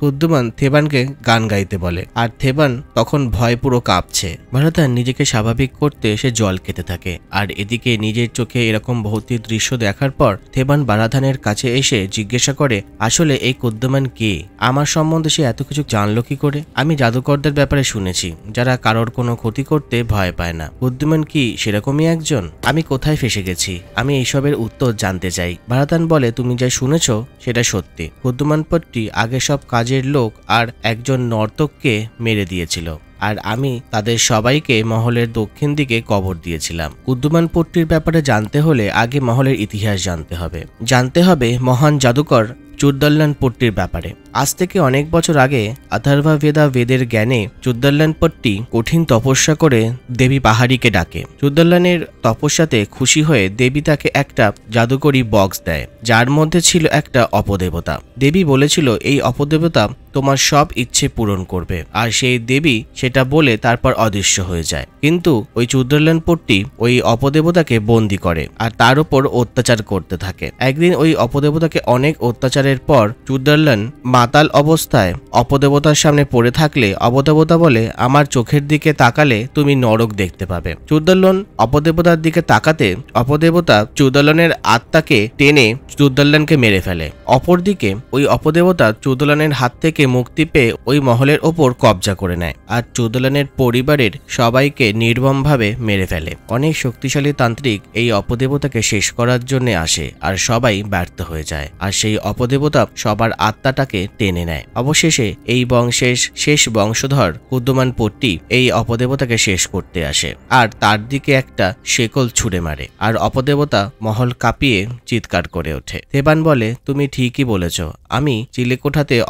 কুদ্দুমান থেবানকে গান গাইতে বলে। আর থেবান তখন ভয় পুরো কাঁপছে। ভারাতান নিজেকে স্বাভাবিক করতে সে জল খেতে থাকে। আর এদিকে নিজের চোখে এরকম ভৌতিক দৃশ্য দেখার পর থেবান বারাধানের কাছে এসে জিজ্ঞাসা করে, আসলে এই কুদ্দুমান কে? আমার সম্বন্ধে সে এত কিছু জানলো কি করে? আমি জাদুকরদের ব্যাপারে শুনেছি, যারা কারোর কোনো ক্ষতি করতে ভয় পায় না। কুদ্দুমান কি সেরকমই একজন? আমি কোথায় ফেসে গেছি? আমি এইসবের উত্তর জানতে চাই। ভারাতান বলে, তুমি যা শুনেছ, সেটা সত্যি। কুদ্দমান পট্টি আগে সব কাজের লোক আর একজন নর্তককে মেরে দিয়েছিল। আর আমি তাদের সবাইকে মহলের দক্ষিণ দিকে কবর দিয়েছিলাম। কুদ্দুমান পট্টির ব্যাপারে জানতে হলে আগে মহলের ইতিহাস জানতে হবে। জানতে হবে মহান জাদুকর চুদ্দাল্লান পট্টির ব্যাপারে। আজ থেকে অনেক বছর আগে আথার্ভা ভেদা বেদের জ্ঞানে চুদ্দাল্লানপট্টি কঠিন তপস্যা করে দেবী পাহাড়িকে ডাকে। চুদ্দাল্লানের তপস্যাতে খুশি হয়ে দেবী তাকে একটা জাদুকরী বক্স দেয়, যার মধ্যে ছিল একটা অপদেবতা। দেবী বলেছিল, এই অপদেবতা তোমার সব ইচ্ছে পূরণ করবে। আর সেই দেবী সেটা বলে তারপর অদৃশ্য হয়ে যায়। কিন্তু ওই চুদ্রল্যান পট্টি ওই অপদেবতাকে বন্দি করে আর তার উপর অত্যাচার করতে থাকে। একদিন ওই অপদেবতাকে অনেক অত্যাচারের পর চুদ্রল্যান মাতাল অবস্থায় অপদেবতার সামনে পড়ে থাকলে অপদেবতা বলে, আমার চোখের দিকে তাকালে তুমি নরক দেখতে পাবে। চুদ্দল্লন অপদেবতার দিকে তাকাতে অপদেবতা চুদ্দলনের আত্মাকে টেনে চুদ্দল্লানকে মেরে ফেলে। অপরদিকে ওই অপদেবতা চুদ্দলানের হাত থেকে মুক্তি পেয়ে ওই মহলের ওপর কবজা করে নেয় আর চুদলানের পরিবারের সবাইকে নির্মমভাবে মেরে ফেলে। অনেক শক্তিশালী তান্ত্রিক এই অপদেবতাকে শেষ করার জন্য আসে আর সবাই ব্যর্থ হয়ে যায় আর সেই অপদেবতা সবার আত্মাটাকে টেনে নেয়। অবশেষে এই বংশের শেষ বংশধর কুদ্দমান পট্টি এই অপদেবতাকে শেষ করতে আসে আর তার দিকে একটা শেকল ছুড়ে মারে আর অপদেবতা মহল কাঁপিয়ে চিৎকার করে ওঠে। থেবান বলে, তুমি ঠিকই বলেছ। আমি চিলেকোঠাতে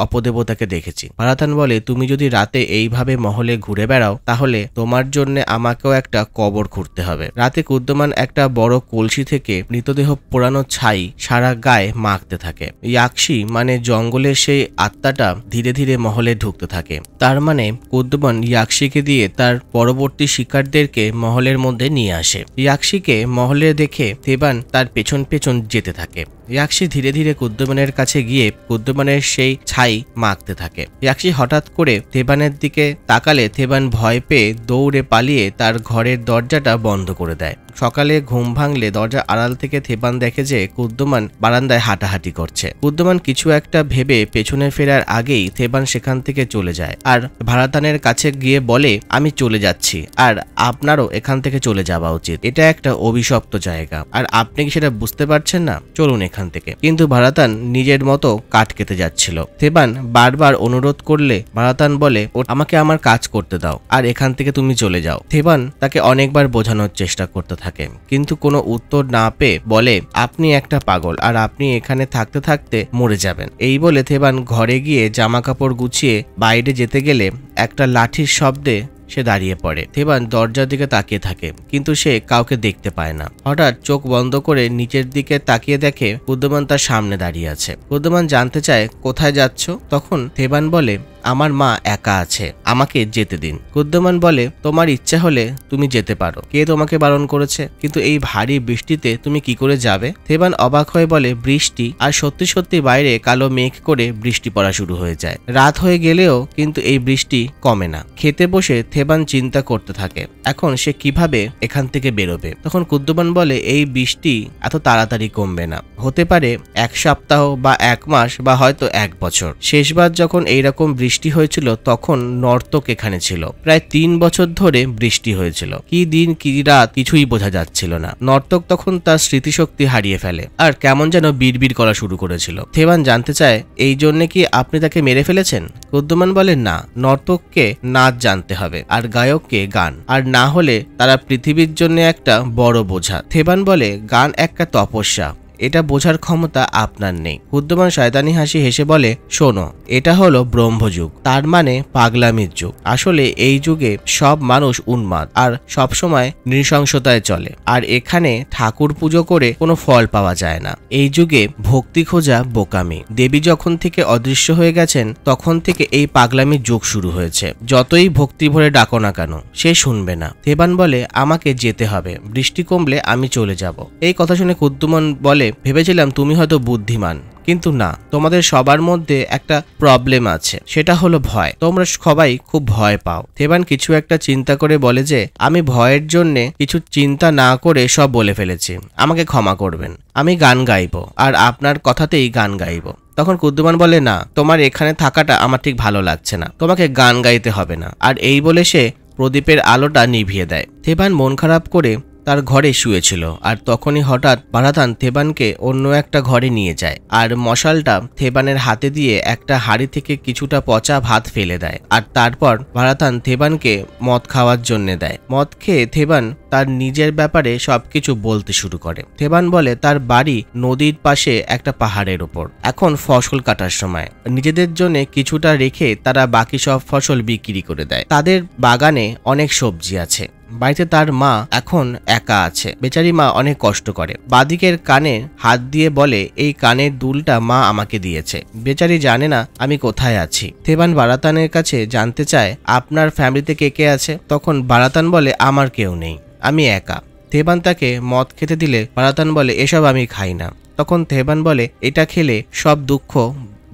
অপদেবতাকে দেখেছি। মারাথান বলে, তুমি যদি রাতে এইভাবে মহলে ঘুরে বেড়াও, তাহলে তোমার জন্য আমাকেও একটা কবর খুঁড়তে হবে। রাতে কুদ্দমান একটা বড় কলসি থেকে মৃতদেহ পোড়ানো ছাই সারা গায়ে মাখতে থাকে। ইয়াকশি মানে জঙ্গলের সেই আত্মাটা ধীরে ধীরে মহলে ঢুকতে থাকে। তার মানে কুদ্দমান ইয়াকশিকে দিয়ে তার পরবর্তী শিকারদেরকে মহলের মধ্যে নিয়ে আসে। ইয়াকশিকে মহলে দেখে থেবান তার পেছন পেছন যেতে থাকে। ইয়াকশি ধীরে ধীরে কুদ্দমানের কাছে গিয়ে কুদ্দমানের সেই ছাই মাখতে থাকে। ইয়াকশি হঠাৎ করে থেবানের দিকে তাকালে থেবান ভয় পেয়ে দৌড়ে পালিয়ে তার ঘরের দরজাটা বন্ধ করে দেয়। সকালে ঘুম ভাঙলে দরজা আড়াল থেকে থেবান দেখে যে কুদ্দমান বারান্দায় হাঁটাহাঁটি করছে। কুদ্দমান কিছু একটা ভেবে পেছনে ফেরার আগেই থেবান সেখান থেকে চলে যায় আর ভাড়াতানের কাছে গিয়ে বলে, আমি চলে যাচ্ছি আর আপনারও এখান থেকে চলে যাওয়া উচিত। এটা একটা অভিশপ্ত জায়গা। আর আপনি কি সেটা বুঝতে পারছেন না? চলুন এখান থেকে। কিন্তু ভাড়াতান নিজের মতো কাঠ কেটে যাচ্ছিল। থেবান বারবার অনুরোধ করলে ভাড়াতান বলে, "ও, আমাকে আমার কাজ করতে দাও আর এখান থেকে তুমি চলে যাও। থেবান তাকে অনেকবার বোঝানোর চেষ্টা করতে থাকে কিন্তু কোনো উত্তর না পেয়ে বলে, আপনি একটা পাগল আর আপনি এখানে থাকতে থাকতে মরে যাবেন। এই বলে থেবান ঘরে গিয়ে জামা কাপড় গুছিয়ে বাইরে যেতে গেলে একটা লাঠির শব্দে সে দাঁড়িয়ে পড়ে। থেবান দরজার দিকে তাকিয়ে থাকে, কিন্তু সে কাউকে দেখতে পায় না। হঠাৎ চোখ বন্ধ করে নিচের দিকে তাকিয়ে দেখে বুদ্ধমান তার সামনে দাঁড়িয়ে আছে। বুদ্ধমান জানতে চায়, কোথায় যাচ্ছ? তখন থেবান বলে আমার মা একা আছে, আমাকে যেতে দিন। কুদ্দমান বলে, তোমার ইচ্ছা হলে তুমি যেতে পারো। কে তোমাকে বারণ করেছে? কিন্তু এই ভারী বৃষ্টিতে তুমি কি করে যাবে? থেবান অবাক হয়ে বলে, বৃষ্টি? আর সত্যি সত্যি বাইরে কালো মেঘ করে বৃষ্টি পড়া শুরু হয়ে যায়। রাত হয়ে গেলেও কিন্তু এই বৃষ্টি কমে না। খেতে বসে থেবান চিন্তা করতে থাকে, এখন সে কীভাবে এখান থেকে বেরোবে? তখন কুদ্দমান বলে, এই বৃষ্টি এত তাড়াতাড়ি কমবে না। হতে পারে এক সপ্তাহ বা এক মাস বা হয়তো এক বছর। শেষবার যখন এইরকম বৃষ্টি হয়েছিল তখন নর্তক এখানে ছিল। প্রায় তিন বছর ধরে বৃষ্টি হয়েছিল। কি দিন, কি রাত কিছুই বোঝা যাচ্ছিল না। নর্তক তখন তার স্মৃতিশক্তি হারিয়ে ফেলে আর কেমন যেন বিড়বিড় করা শুরু করেছিল। থেবান জানতে চায়, এই জন্যে কি আপনি তাকে মেরে ফেলেছেন? কুদ্দমান বলে, না, নর্তককে নাচ জানতে হবে আর গায়ককে গান। আর না হলে তারা পৃথিবীর জন্য একটা বড় বোঝা। থেবান বলে, গান একটা তপস্যা। এটা বোঝার ক্ষমতা আপনার নেই। বুদ্ধমান শয়তানি হাসি হেসে বলে, শোনো, এটা হলো ব্রহ্মযুগ, তার মানে পাগলামির যুগ। আসলে এই যুগে সব মানুষ উন্মাদ আর সবসময় নৃশংসতায় চলে। আর এখানে ঠাকুর পুজো করে কোনো ফল পাওয়া যায় না। এই যুগে ভক্তি খোঁজা বোকামি। দেবী যখন থেকে অদৃশ্য হয়ে গেছেন, তখন থেকে এই পাগলামির যুগ শুরু হয়েছে। যতই ভক্তি ভরে ডাকো না কেন, সে শুনবে না। দেবান বলে, আমাকে যেতে হবে, বৃষ্টি কমলে আমি চলে যাব। এই কথা শুনে কুদ্দুমন বলে ভেবেছিলাম তুমি হয়তো বুদ্ধিমান, কিন্তু না, তোমাদের সবার মধ্যে একটা প্রবলেম আছে, সেটা হলো ভয়। তোমরা সবাই খুব ভয় পাও। থেবান কিছু একটা চিন্তা করে বলে যে, আমি ভয়ের জন্যে কিছু চিন্তা না করে সব বলে ফেলেছি। আমাকে ক্ষমা করবেন। আমি গান গাইবো, আর আপনার কথাতেই গান গাইব। তখন কুদ্দুমান বলে, না, তোমার এখানে থাকাটা আমার ঠিক ভালো লাগছে না। তোমাকে গান গাইতে হবে না। আর এই বলে সে প্রদীপের আলোটা নিভিয়ে দেয়। থেবান মন খারাপ করে তার ঘরে শুয়েছিল, আর তখনই হঠাৎ বারাতান থেবানকে অন্য একটা ঘরে নিয়ে যায়, আর মশালটা থেবানের হাতে দিয়ে একটা হাড়ি থেকে কিছুটা পচা ভাত ফেলে দেয়, আর তারপর বারাতান থেবানকে মদ খাওয়ার জন্য দেয়। মদ খেয়ে থেবান তার নিজের ব্যাপারে সবকিছু বলতে শুরু করে। থেবান বলে, তার বাড়ি নদীর পাশে একটা পাহাড়ের ওপর। এখন ফসল কাটার সময়। নিজেদের জন্য কিছুটা রেখে তারা বাকি সব ফসল বিক্রি করে দেয়। তাদের বাগানে অনেক সবজি আছে। বাড়িতে তার মা এখন একা আছে। বেচারি মা অনেক কষ্ট করে। বাদিকের কানে হাত দিয়ে বলে, এই কানের দুলটা মা আমাকে দিয়েছে। বেচারি জানে না আমি কোথায় আছি থেবান বারাতানের কাছে জানতে চায়, আপনার ফ্যামিলিতে কে কে আছে তখন বারাতান বলে, আমার কেউ নেই। আমি একা থেবান তাকে মদ খেতে দিলে, বারাতান বলে, এসব আমি খাই না তখন থেবান বলে, এটা খেলে সব দুঃখ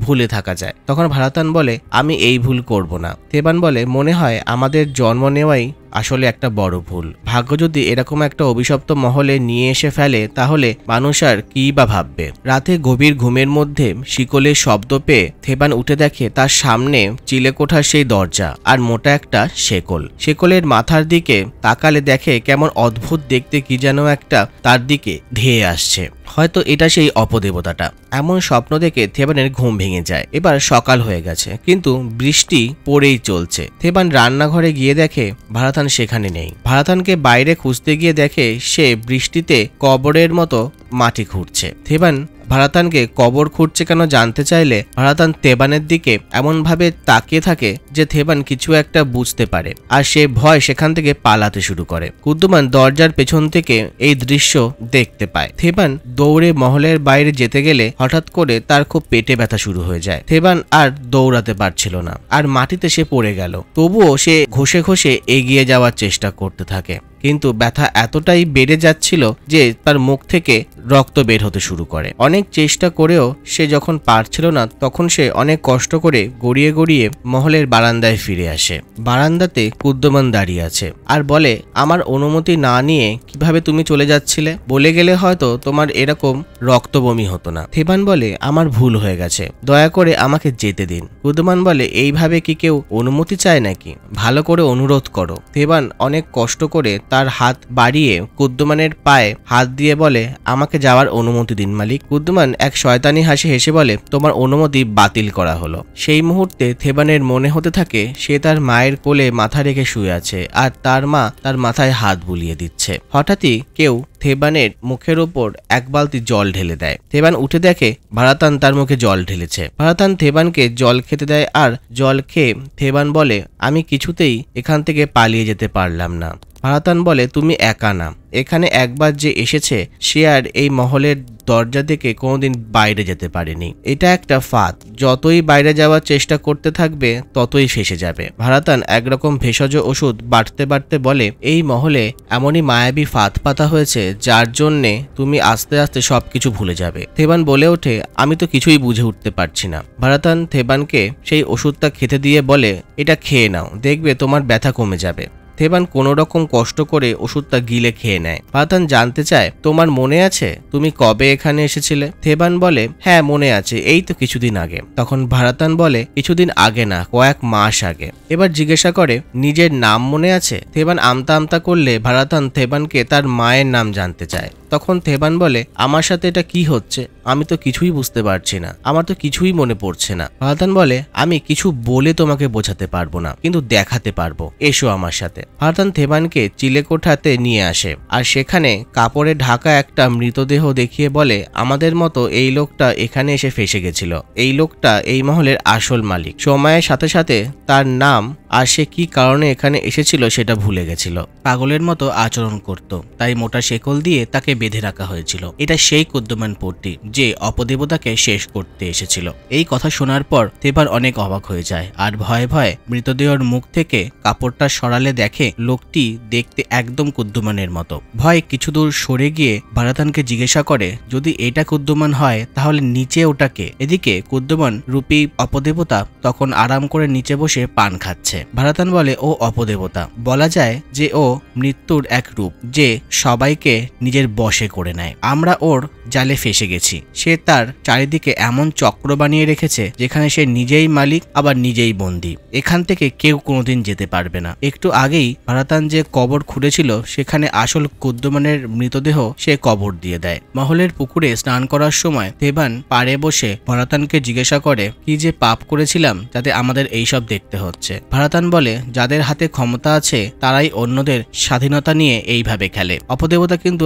ভুলে থাকা যায় তখন ভারাতান বলে, আমি এই ভুল করব না থেবান বলে, মনে হয় আমাদের জন্ম নেওয়াই আসলে একটা বড় ভুল। ভাগ্য যদি এরকম একটা অভিশপ্ত মহলে নিয়ে এসে ফেলে, তাহলে মানুষ আর কি বা ভাববে? রাতে গভীর ঘুমের মধ্যে শিকলের শব্দ পেয়ে থেবান উঠে দেখে তার সামনে চিলেকোঠার সেই দরজা আর মোটা একটা শেকল। শেকলের মাথার দিকে তাকালে দেখে কেমন অদ্ভুত দেখতে কি যেন একটা তার দিকে ধেয়ে আসছে। হয়তো এটা সেই অপদেবতাটা। এমন স্বপ্ন দেখে থেবানের ঘুম ভেঙে যায়। এবার সকাল হয়ে গেছে, কিন্তু বৃষ্টি পড়েই চলছে। থেবান রান্নাঘরে গিয়ে দেখে ভারাথান সেখানে নেই। ভারাথানকে বাইরে খুঁজতে গিয়ে দেখে সে বৃষ্টিতে কবরের মতো মাটি খুঁড়ছে। থেবান ভারাতানকে কবর খুঁড়ছে কেন জানতে চাইলে ভারাতান তেবানের দিকে এমনভাবে তাকিয়ে থাকে যে থেবান কিছু একটা বুঝতে পারে। আর সে ভয় সেখান থেকে পালাতে শুরু করে। কুদ্দুমান দরজার পেছন থেকে এই দৃশ্য দেখতে পায়। থেবান দৌড়ে মহলের বাইরে যেতে গেলে হঠাৎ করে তার খুব পেটে ব্যথা শুরু হয়ে যায়। থেবান আর দৌড়াতে পারছিল না। আর মাটিতে সে পড়ে গেল। তবুও সে ঘষে ঘষে এগিয়ে যাওয়ার চেষ্টা করতে থাকে। কিন্তু ব্যথা এতটাই বেড়ে যাচ্ছিল যে তার মুখ থেকে রক্ত বের হতে শুরু করে। অনেক চেষ্টা করেও সে যখন পারছিল না, তখন সে অনেক কষ্ট করে গড়িয়ে গড়িয়ে মহলের বারান্দায় ফিরে আসে। বারান্দাতে কুদ্দমান দাঁড়িয়ে আছে আর বলে, আমার অনুমতি না নিয়ে কীভাবে তুমি চলে যাচ্ছিলে? বলে গেলে হয়তো তোমার এরকম রক্ত বমি হতো না। থেবান বলে, আমার ভুল হয়ে গেছে। দয়া করে আমাকে যেতে দিন। কুদ্দমান বলে, এইভাবে কি কেউ অনুমতি চায় নাকি? ভালো করে অনুরোধ করো। থেবান অনেক কষ্ট করে তার হাত বাড়িয়ে কুদ্দুমানের পায়ে হাত দিয়ে বলে, আমাকে যাওয়ার অনুমতি দিন, মালিক। কুদ্দুমান এক শয়তানি হাসি হেসে বলে, তোমার অনুমতি বাতিল করা হলো। সেই মুহূর্তে থেবানের মনে হতে থাকে, সে তার মায়ের কোলে মাথা রেখে শুয়ে আছে, আর তার মা তার মাথায় হাত বুলিয়ে দিচ্ছে। হঠাৎই কেউ থেবানের মুখের ওপর এক বালতি জল ঢেলে দেয়। থেবান উঠে দেখে, ভারাতান তার মুখে জল ঢেলেছে। ভারাতান থেবানকে জল খেতে দেয় আর জল খেয়ে থেবান বলে, আমি কিছুতেই এখান থেকে পালিয়ে যেতে পারলাম না। ভারাতান বলে, তুমি একা না। এখানে একবার যে এসেছে, সে আর এই মহলের দরজা থেকে কোনোদিন বাইরে যেতে পারেনি। এটা একটা ফাঁদ। যতই বাইরে যাওয়ার চেষ্টা করতে থাকবে, ততই ফেসে যাবে। ভারাতান একরকম ভেষজ ওষুধ বাড়তে বাড়তে বলে, এই মহলে এমনই মায়াবী ফাঁদ পাতা হয়েছে, যার জন্যে তুমি আস্তে আস্তে সবকিছু ভুলে যাবে থেবান বলে ওঠে, আমি তো কিছুই বুঝে উঠতে পারছি না ভারাতান থেবানকে সেই ওষুধটা খেতে দিয়ে বলে, এটা খেয়ে নাও, দেখবে তোমার ব্যথা কমে যাবে। থেবান কোনো রকম কষ্ট করে ওষুধটা গিলে খেয়ে নেয়। পাতান জানতে চায়, তোমার মনে আছে? তুমি কবে এখানে এসেছিলে? থেবান বলে হ্যাঁ মনে আছে, এই তো কিছুদিন আগে। তখন ভারাতান বলে, কিছুদিন আগে না, কয়েক মাস আগে। এবার জিজ্ঞাসা করে, নিজের নাম মনে আছে? থেবান আমতা আমতা করলে ভারাতান থেবানকে তার মায়ের নাম জানতে চায়। তখন থেবান বলে, আমার সাথে এটা কি হচ্ছে? আমি তো কিছুই বুঝতে পারছি না। আমার তো কিছুই মনে পড়ছে না। ভারাতান বলে, আমি কিছু বলে তোমাকে বোঝাতে পারব না, কিন্তু দেখাতে পারব। এসো আমার সাথে। ভারাতান থেবানকে চিলেকোঠাতে নিয়ে আসে আর সেখানে কাপড়ে ঢাকা একটা মৃতদেহ দেখিয়ে বলে, আমাদের মতো এই লোকটা এখানে এসে ফেসে গেছিল। এই লোকটা এই মহলের আসল মালিক। সময়ের সাথে সাথে তার নাম আর সে কি কারণে এখানে এসেছিল সেটা ভুলে গেছিল। পাগলের মতো আচরণ করত। তাই মোটা শেকল দিয়ে তাকে বেঁধে রাখা হয়েছিল। এটা সেই কুদ্যমান পট্টি যে অপদেবতাকে শেষ করতে এসেছিল। এই কথা শোনার পর তেবার অনেক অবাক হয়ে যায় আর ভয়ে ভয়ে মৃতদেহর মুখ থেকে কাপড়টা সরালে দেখে লোকটি দেখতে একদম কুদ্দুমানের মতো। ভয় কিছু দূর সরে গিয়ে ভারাতানকে জিজ্ঞাসা করে, যদি এটা কুদ্দুমান হয়, তাহলে নিচে ওটাকে? এদিকে কুদ্দুমান রূপী অপদেবতা তখন আরাম করে নিচে বসে পান খাচ্ছে। ভারাতান বলে, ও অপদেবতা, বলা যায় যে ও মৃত্যুর এক রূপ, যে সবাইকে নিজের বশে করে নেয়। আমরা ওর জালে ফেসে গেছি। সে তার চারিদিকে এমন চক্র বানিয়ে রেখেছে, যেখানে সে নিজেই মালিক, আবার নিজেই বন্দী। এখান থেকে কেউ কোনোদিন যেতে পারবে না। একটু আগেই ভারাতান যে কবর খুঁড়েছিল, সেখানে আসল কুদ্দমানের মৃতদেহ সে কবর দিয়ে দেয়। মহলের পুকুরে স্নান করার সময় দেবান পাড়ে বসে ভারাতানকে জিজ্ঞাসা করে, কি যে পাপ করেছিলাম যাতে আমাদের এইসব দেখতে হচ্ছে? ভারাতান বলে, যাদের হাতে ক্ষমতা আছে, তারাই অন্যদের স্বাধীনতা নিয়ে এইভাবে খেলে। অপদেবতা কিন্তু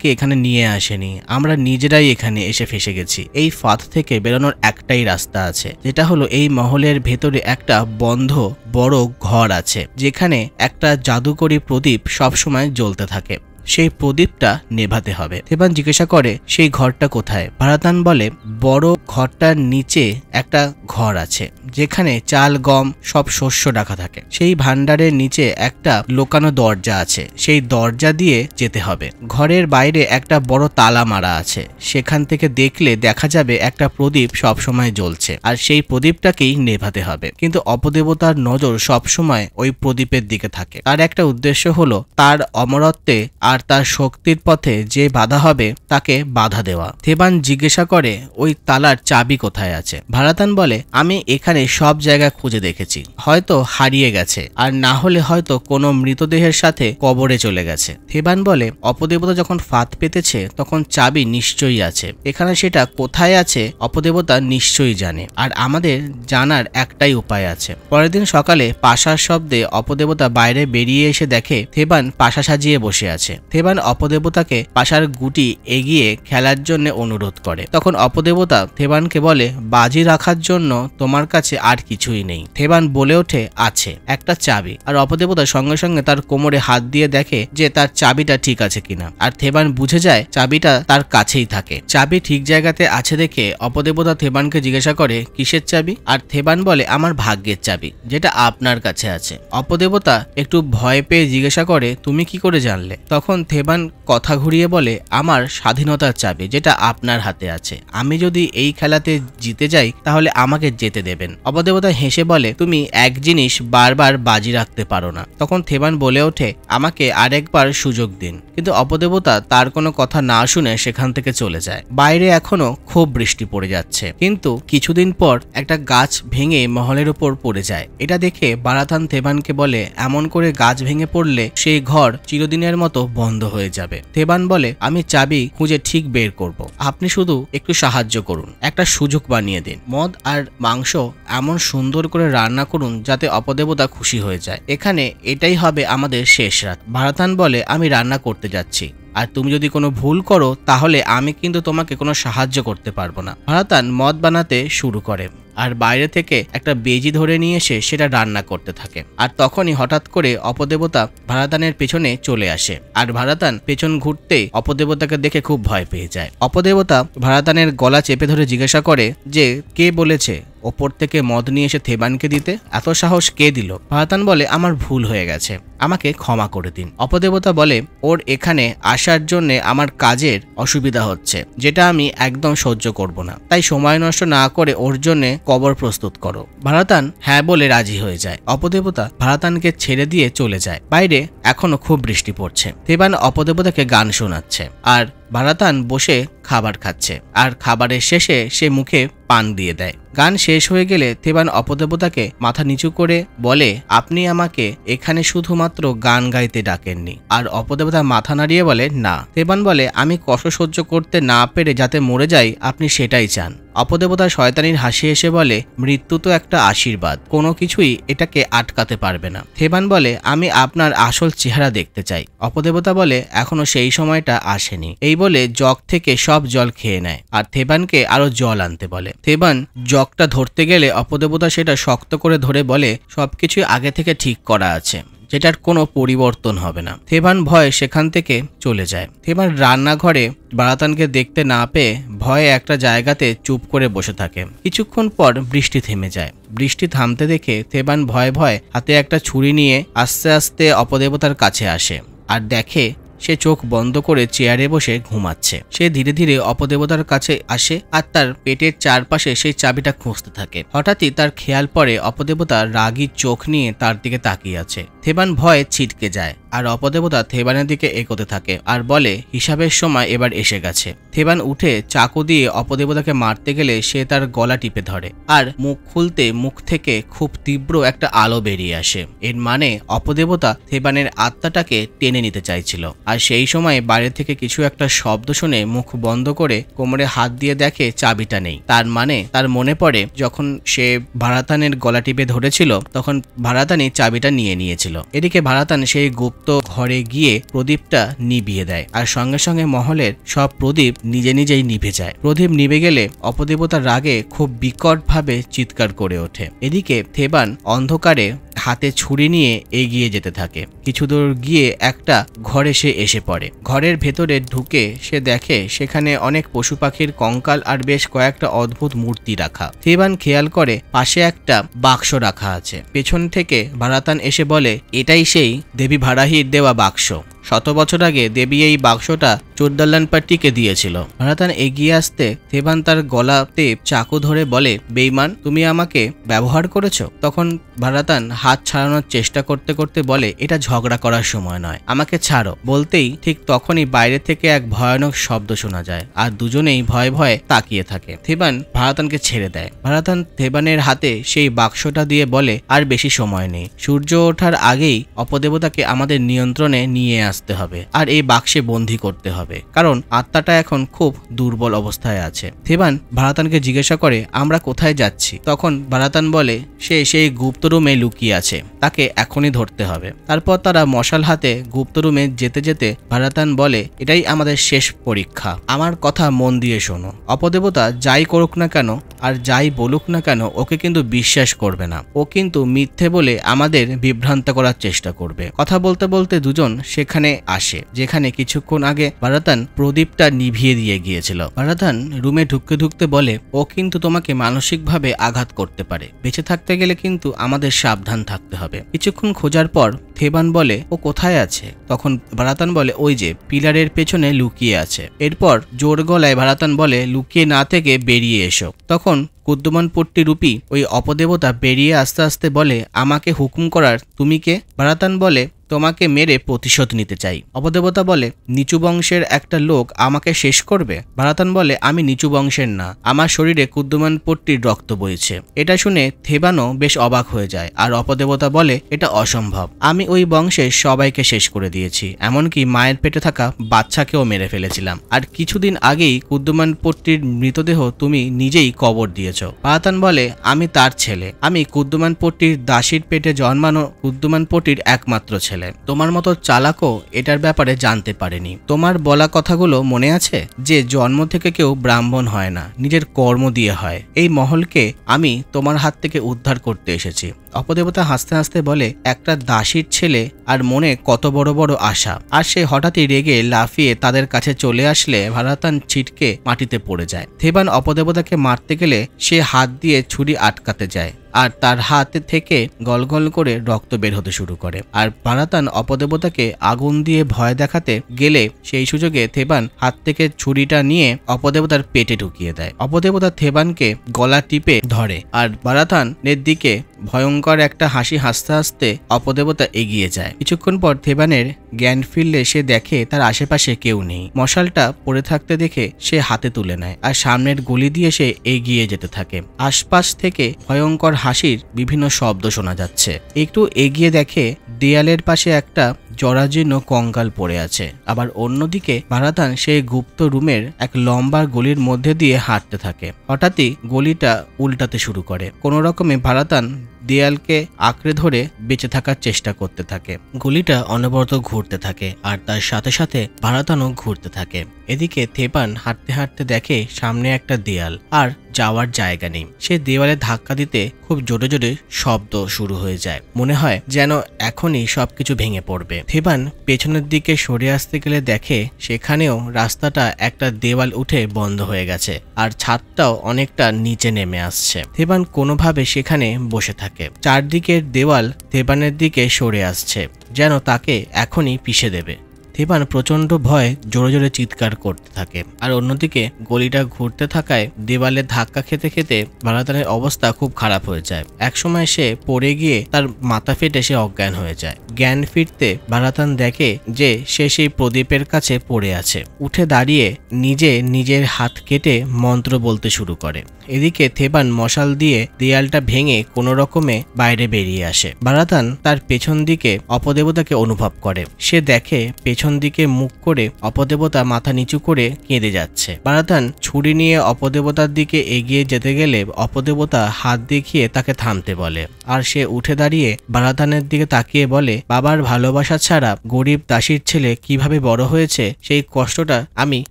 আমাদেরকে এখানে নিয়ে আসেনি। আমরা নিজেরাই এখানে এসে ফেসে গেছি। এই ফাঁদ থেকে বেরোনোর একটাই রাস্তা আছে, যেটা হলো এই মহলের ভেতরে একটা বন্ধ, বড় ঘর আছে, যেখানে একটা জাদুকরি প্রদীপ সবসময় জ্বলতে থাকে। সেই প্রদীপটা নেভাতে হবে। থেবান জিজ্ঞাসা করে, সেই ঘরটা কোথায়? ভারাতান বলে, বড় ঘরটার নিচে একটা ঘর আছে, যেখানে চাল, গম, সব শস্য রাখা থাকে। সেই ভান্ডারের নিচে একটা লোকানো দরজা আছে, সেই দরজা দিয়ে যেতে হবে। ঘরের বাইরে একটা বড় তালা মারা আছে, সেখান থেকে দেখলে দেখা যাবে একটা প্রদীপ সবসময় জ্বলছে, আর সেই প্রদীপটাকেই নেভাতে হবে। কিন্তু অপদেবতার নজর সবসময় ওই প্রদীপের দিকে থাকে। তার একটা উদ্দেশ্য হলো, তার অমরত্বে আর তার শক্তির পথে যে বাধা হবে, তাকে বাধা দেওয়া। থেবান জিজ্ঞাসা করে, ওই তালার চাবি কোথায় আছে? ভারাতান বলে, আমি এখানে সব জায়গায় খুঁজে দেখেছি। হয়তো হারিয়ে গেছে, আর না হলে হয়তো কোনো মৃতদেহের সাথে কবরে চলে গেছে। থেবান বলে, অপদেবতা যখন ফাঁদ পেতেছে, তখন চাবি নিশ্চয়ই আছে। এখানে সেটা কোথায় আছে, অপদেবতা নিশ্চয়ই জানে, আর আমাদের জানার একটাই উপায় আছে। পরের দিন সকালে পাশার শব্দে অপদেবতা বাইরে বেরিয়ে এসে দেখে, থেবান পাশা সাজিয়ে বসে আছে। থেবান অপদেবতাকে পাশার গুটি এগিয়ে খেলার জন্য অনুরোধ করে। তখন অপদেবতা থেবানকে বলে, বাজি রাখার জন্য তোমার কাছে আর কিছুই নেই। থেবান বলে ওঠে, আছে, একটা চাবি। আর অপদেবতা সঙ্গে সঙ্গে তার কোমরে হাত দিয়ে দেখে যে তার চাবিটা ঠিক আছে কিনা। আর থেবান বুঝে যায়, চাবিটা তার কাছেই থাকে। চাবি ঠিক জায়গাতে আছে দেখে অপদেবতা থেবানকে জিজ্ঞাসা করে, কিসের চাবি? আর থেবান বলে, আমার ভাগ্যের চাবি, যেটা আপনার কাছে আছে। অপদেবতা একটু ভয় পেয়ে জিজ্ঞাসা করে, তুমি কি করে জানলে? তখন থেবান কথা ঘুরিয়ে বলে, আমার স্বাধীনতার চাবি, যেটা আপনার হাতে আছে। আমি যদি এই খেলাতে জিতে যাই, তাহলে আমাকে যেতে দেবেন। অপদেবতা হেসে বলে, তুমি এক জিনিস বারবার বাজি রাখতে পারো না। তখন থেবান বলে ওঠে, আমাকে আরেকবার সুযোগ দিন। কিন্তু অপদেবতা তার কোনো কথা না শুনে সেখান থেকে চলে যায়। বাইরে এখনও খুব বৃষ্টি পড়ে যাচ্ছে। কিন্তু কিছুদিন পর একটা গাছ ভেঙে মহলের উপর পড়ে যায়। এটা দেখে বারাথান থেবানকে বলে, এমন করে গাছ ভেঙে পড়লে সেই ঘর চিরদিনের মতো বন্ধ হয়ে যাবে। থেবান বলে, আমি চাবি খুঁজে ঠিক বের করব। আপনি শুধু একটু সাহায্য করুন। একটা সুযোগ বানিয়ে দিন। মদ আর মাংস এমন সুন্দর করে রান্না করুন যাতে অপদেবতা খুশি হয়ে যায়। এখানে এটাই হবে আমাদের শেষ রাত। ভারতান বলে, আমি রান্না করতে যাচ্ছি। আর তুমি যদি কোনো ভুল করো, তাহলে আমি কিন্তু তোমাকে কোনো সাহায্য করতে পারব না। ভারতান মদ বানাতে শুরু করে। আর বাইরে থেকে একটা বেজি ধরে নিয়ে এসে সেটা রান্না করতে থাকে। আর তখনই হঠাৎ করে অপদেবতা ভারাতানের পেছনে চলে আসে। আর ভারাতান পেছন ঘুরতেই অপদেবতাকে দেখে খুব ভয় পেয়ে যায়। অপদেবতা ভারাতানের গলা চেপে ধরে জিজ্ঞাসা করে যে, কে বলেছে ওপর থেকে মদ নিয়ে এসে থেবানকে দিতে এত সাহস কে দিল? ভারাতান বলে, আমার ভুল হয়ে গেছে। আমাকে ক্ষমা করে দিন। অপদেবতা বলে, ওর এখানে আসার জন্যে আমার কাজের অসুবিধা হচ্ছে, যেটা আমি একদম সহ্য করব না। তাই সময় নষ্ট না করে ওর জন্যে কবর প্রস্তুত করো। ভারাতান হ্যাঁ বলে রাজি হয়ে যায়। অপদেবতা ভারাতানকে ছেড়ে দিয়ে চলে যায়। বাইরে এখনও খুব বৃষ্টি পড়ছে। থেবান অপদেবতাকে গান শোনাচ্ছে আর ভারাতান বসে খাবার খাচ্ছে। আর খাবারের শেষে সে মুখে পান দিয়ে দেয়। গান শেষ হয়ে গেলে থেবান অপদেবতাকে মাথা নিচু করে বলে, আপনি আমাকে এখানে শুধুমাত্র গান গাইতে ডাকেননি। আর অপদেবতা মাথা নাড়িয়ে বলে, না। থেবান বলে, আমি কষ্ট সহ্য করতে না পেরে যাতে মরে যাই, আপনি সেটাই চান। অপদেবতা শয়তানির হাসি এসে বলে, মৃত্যু তো একটা আশীর্বাদ। কোনো কিছুই এটাকে আটকাতে পারবে না। থেবান বলে, আমি আপনার আসল চেহারা দেখতে চাই। অপদেবতা বলে, এখনও সেই সময়টা আসেনি। এই বলে জগ থেকে সব জল খেয়ে নেয়, আর থেবানকে আরও জল আনতে বলে। থেবান জগটা ধরতে গেলে অপদেবতা সেটা শক্ত করে ধরে বলে, সবকিছুই আগে থেকে ঠিক করা আছে। যেটার কোনো পরিবর্তন হবে না। থেবান ভয় সেখান থেকে চলে যায়। থেবান রান্নাঘরে বারাতানকে দেখতে না পেয়ে ভয়ে একটা জায়গাতে চুপ করে বসে থাকে। কিছুক্ষণ পর বৃষ্টি থেমে যায়। বৃষ্টি থামতে দেখে থেবান ভয়ে ভয়ে হাতে একটা ছুরি নিয়ে আস্তে আস্তে অপদেবতার কাছে আসে। আর দেখে সে চোখ বন্ধ করে চেয়ারে বসে ঘুমাচ্ছে। সে ধীরে ধীরে অপদেবতার কাছে আসে আর তার পেটের চারপাশে সেই চাবিটা খুঁজতে থাকে। হঠাৎই তার খেয়াল পরে অপদেবতা রাগী চোখ নিয়ে তার দিকে তাকিয়ে আছে। থেবান ভয়ে ছিটকে যায়। আর অপদেবতা থেবানের দিকে এগোতে থাকে আর বলে, হিসাবের সময় এবার এসে গেছে। থেবান উঠে চাকু দিয়ে অপদেবতাকে মারতে গেলে সে তার গলা টিপে ধরে আর মুখ খুলতে মুখ থেকে খুব তীব্র একটা আলো বেরিয়ে আসে। এর মানে অপদেবতা থেবানের আত্মাটাকে টেনে নিতে চাইছিল। আর সেই সময় বাইরে থেকে কিছু একটা শব্দ শুনে মুখ বন্ধ করে কোমরে হাত দিয়ে দেখে চাবিটা নেই। তার মানে তার মনে পড়ে, যখন সে ভারাতানের গলা টিপে ধরেছিল, তখন ভারাতানি চাবিটা নিয়ে নিয়েছিল। এদিকে ভারাতান সেই গুপ্ত ঘরে গিয়ে প্রদীপটা নিভিয়ে দেয়। আর সঙ্গে সঙ্গে মহলের সব প্রদীপ নিজে নিজেই নিভে যায়। প্রদীপ নিভে গেলে অপদেবতার রাগে খুব বিকটভাবে চিৎকার করে ওঠে। এদিকে থেবান অন্ধকারে হাতে ছুরি নিয়ে এগিয়ে যেতে থাকে। কিছু দূর গিয়ে একটা ঘরে সে এসে পড়ে। ঘরের ভেতরে ঢুকে সে দেখে সেখানে অনেক পশু পাখির কঙ্কাল আর বেশ কয়েকটা অদ্ভুত মূর্তি রাখা। থেবান খেয়াল করে পাশে একটা বাক্স রাখা আছে। পেছন থেকে ভারাতান এসে বলে, এটাই সেই দেবী ভাড়াহির দেওয়া বাক্স। শত বছর আগে দেবী এই বাক্সটা চোদ্দাল্লানপাট্টিকে দিয়েছিল। ভারাতান এগিয়ে আসতে থেবান তার গলাতে চাকু ধরে বলে বেইমান তুমি আমাকে ব্যবহার করেছ? তখন ভারাতান হাত ছাড়ানোর চেষ্টা করতে করতে বলে, এটা ঝগড়া করার সময় নয়, আমাকে ছাড়ো। বলতেই ঠিক তখনই বাইরে থেকে এক ভয়ানক শব্দ শোনা যায়, আর দুজনেই ভয়ে ভয়ে তাকিয়ে থাকে। থেবান ভারাতানকে ছেড়ে দেয়। ভারাতান থেবানের হাতে সেই বাক্সটা দিয়ে বলে, আর বেশি সময় নেই। সূর্য ওঠার আগেই অপদেবতাকে আমাদের নিয়ন্ত্রণে নিয়ে আসতে হবে আর এই বাক্সে বন্দি করতে হবে। কারণ আত্মাটা এখন খুব দুর্বল অবস্থায় আছে। থেবান ভারাতানকে জিজ্ঞাসা করে, আমরা কোথায় যাচ্ছি? তখন ভারাতান বলে, সে সেই গুপ্ত রুমে লুকিয়ে আছে। তাকে এখনই ধরতে হবে। তারপর তারা মশাল হাতে গুপ্ত রুমে যেতে যেতে ভারাতান বলে, এটাই আমাদের শেষ পরীক্ষা। আমার কথা মন দিয়ে শোনো। অপদেবতা যাই করুক না কেন আর যাই বলুক না কেন, ওকে কিন্তু বিশ্বাস করবে না। ও কিন্তু মিথ্যে বলে আমাদের বিভ্রান্ত করার চেষ্টা করবে। কথা বলতে বলতে দুজন সেখানে আসে, যেখানে কিছুক্ষণ আগে বারাতান প্রদীপটা নিভিয়ে দিয়ে গিয়েছিল। বারাতান রুমে ঢুকতে ঢুকতে বলে, ও কিন্তু তোমাকে মানসিকভাবে আঘাত করতে পারে। বেঁচে থাকতে গেলে কিন্তু আমাদের সাবধান থাকতে হবে। কিছুক্ষণ খোঁজার পর থেবান বলে, ও কোথায় আছে? তখন ভারাতান বলে, ওই যে, পিলারের পেছনে লুকিয়ে আছে। এরপর জোর গলায় ভারাতান বলে, লুকিয়ে না থেকে বেরিয়ে এসো। তখন কুদ্দমানপট্টি রূপী ওই অপদেবতা বেরিয়ে আস্তে আস্তে বলে, আমাকে হুকুম করার, তুমি কে? ভারাতান বলে তোমাকে মেরে প্রতিশোধ নিতে চাই। অপদেবতা বলে, নিচু বংশের একটা লোক আমাকে শেষ করবে? ভারাতান বলে, আমি নিচু বংশের না, আমার শরীরে কুদ্দমান পট্টির রক্ত বইছে। এটা শুনে থেবানো বেশ অবাক হয়ে যায়, আর অপদেবতা বলে, এটা অসম্ভব। আমি ওই বংশের সবাইকে শেষ করে দিয়েছি, এমনকি মায়ের পেটে থাকা বাচ্চাকেও মেরে ফেলেছিলাম। আর কিছুদিন আগেই কুদ্দমান পট্টির মৃতদেহ তুমি নিজেই কবর দিয়েছ। ভারাতান বলে, আমি তার ছেলে। আমি কুদ্দমান পট্টির দাসীর পেটে জন্মানো কুদ্দমান পট্টির একমাত্র ছেলে। ফেলে তোমার মতো চালাকও এটার ব্যাপারে জানতে পারেনি। তোমার বলা কথাগুলো মনে আছে? যে জন্ম থেকে কেউ ব্রাহ্মণ হয় না, নিজের কর্ম দিয়ে হয়। এই মহলকে আমি তোমার হাত থেকে উদ্ধার করতে এসেছি। অপদেবতা হাসতে হাসতে বলে, একটা দাসীর ছেলে আর মনে কত বড় বড় আশা। আর সে হঠাৎই রেগে লাফিয়ে তাদের কাছে চলে আসলে ভারাতান ছিটকে মাটিতে পড়ে যায়। থেবান অপদেবতাকে মারতে গেলে সে হাত দিয়ে ছুরি আটকাতে যায় আর তার হাত থেকে গলগল করে রক্ত বের হতে শুরু করে। আর ভারাতান অপদেবতাকে আগুন দিয়ে ভয় দেখাতে গেলে সেই সুযোগে থেবান হাত থেকে ছুরিটা নিয়ে অপদেবতার পেটে ঢুকিয়ে দেয়। অপদেবতা থেবানকে গলা টিপে ধরে আর বারাতানের দিকে ভয়ঙ্কর একটা হাসি হাসতে হাসতে অপদেবতা এগিয়ে যায়। কিছুক্ষণ পর থেবানের জ্ঞান ফিরলে সে দেখে তার আশেপাশে কেউ নেই। মশালটা পড়ে থাকতে দেখে সে হাতে তুলে নেয় আর সামনের গলি দিয়ে সে এগিয়ে যেতে থাকে। আশপাশ থেকে ভয়ঙ্কর হাসির বিভিন্ন শব্দ শোনা যাচ্ছে। একটু এগিয়ে দেখে দেয়ালের পাশে একটা জরাজীর্ণ কঙ্কাল পড়ে আছে। আবার অন্যদিকে ভারাতান সেই গুপ্ত রুমের এক লম্বা গলির মধ্যে দিয়ে হাঁটতে থাকে। হঠাৎই গলিটা উল্টাতে শুরু করে। কোনো রকমে ভারাতান দেয়ালকে আঁকড়ে ধরে বেঁচে থাকার চেষ্টা করতে থাকে। গুলিটা অনবরত ঘুরতে থাকে আর তার সাথে সাথে ভারাতানও ঘুরতে থাকে। এদিকে থেপান হাঁটতে হাঁটতে দেখে সামনে একটা দেয়াল আর যাওয়ার জায়গা নেই। সে দেওয়ালে ধাক্কা দিতে খুব জোরে জোরে শব্দ শুরু হয়ে যায়। মনে হয় যেন এখনই সবকিছু ভেঙে পড়বে। থেবান পেছনের দিকে সরে আসতে গেলে দেখে সেখানেও রাস্তাটা একটা দেওয়াল উঠে বন্ধ হয়ে গেছে আর ছাদটাও অনেকটা নিচে নেমে আসছে। থেবান কোনোভাবে সেখানে বসে থাকে। চারদিকের দেওয়াল থেবানের দিকে সরে আসছে, যেন তাকে এখনই পিষে দেবে। থেবান প্রচণ্ড ভয় জোরে জোরে চিৎকার করতে থাকে। আর অন্যদিকে গলিটা ঘুরতে থাকায় দেওয়ালে ধাক্কা খেতে খেতে বারাতানের অবস্থা খুব খারাপ হয়ে যায়। একসময় সে পড়ে গিয়ে তার মাথা ফেটে সে অজ্ঞান হয়ে যায়। জ্ঞান ফিরতে বারাতান দেখে যে সে সেই প্রদীপের কাছে পড়ে আছে। উঠে দাঁড়িয়ে নিজে নিজের হাত কেটে মন্ত্র বলতে শুরু করে। এদিকে থেবান মশাল দিয়ে দেয়ালটা ভেঙে কোনো রকমে বাইরে বেরিয়ে আসে। বারাতান তার পেছন দিকে অপদেবতাকে অনুভব করে। সে দেখে পেছন দিকে মুখ করে অপদেবতা মাথা নিচু করে কেঁদে যাচ্ছে। বারাতান ছুরি নিয়ে অপদেবতার দিকে এগিয়ে যেতে গেলে অপদেবতা হাত দেখিয়ে তাকে থামতে বলে। আর সে উঠে দাঁড়িয়ে বারাতানের দিকে তাকিয়ে বলে, বাবার ভালোবাসা ছাড়া গরিব দাসীর ছেলে কীভাবে বড় হয়েছে সেই কষ্টটা আমি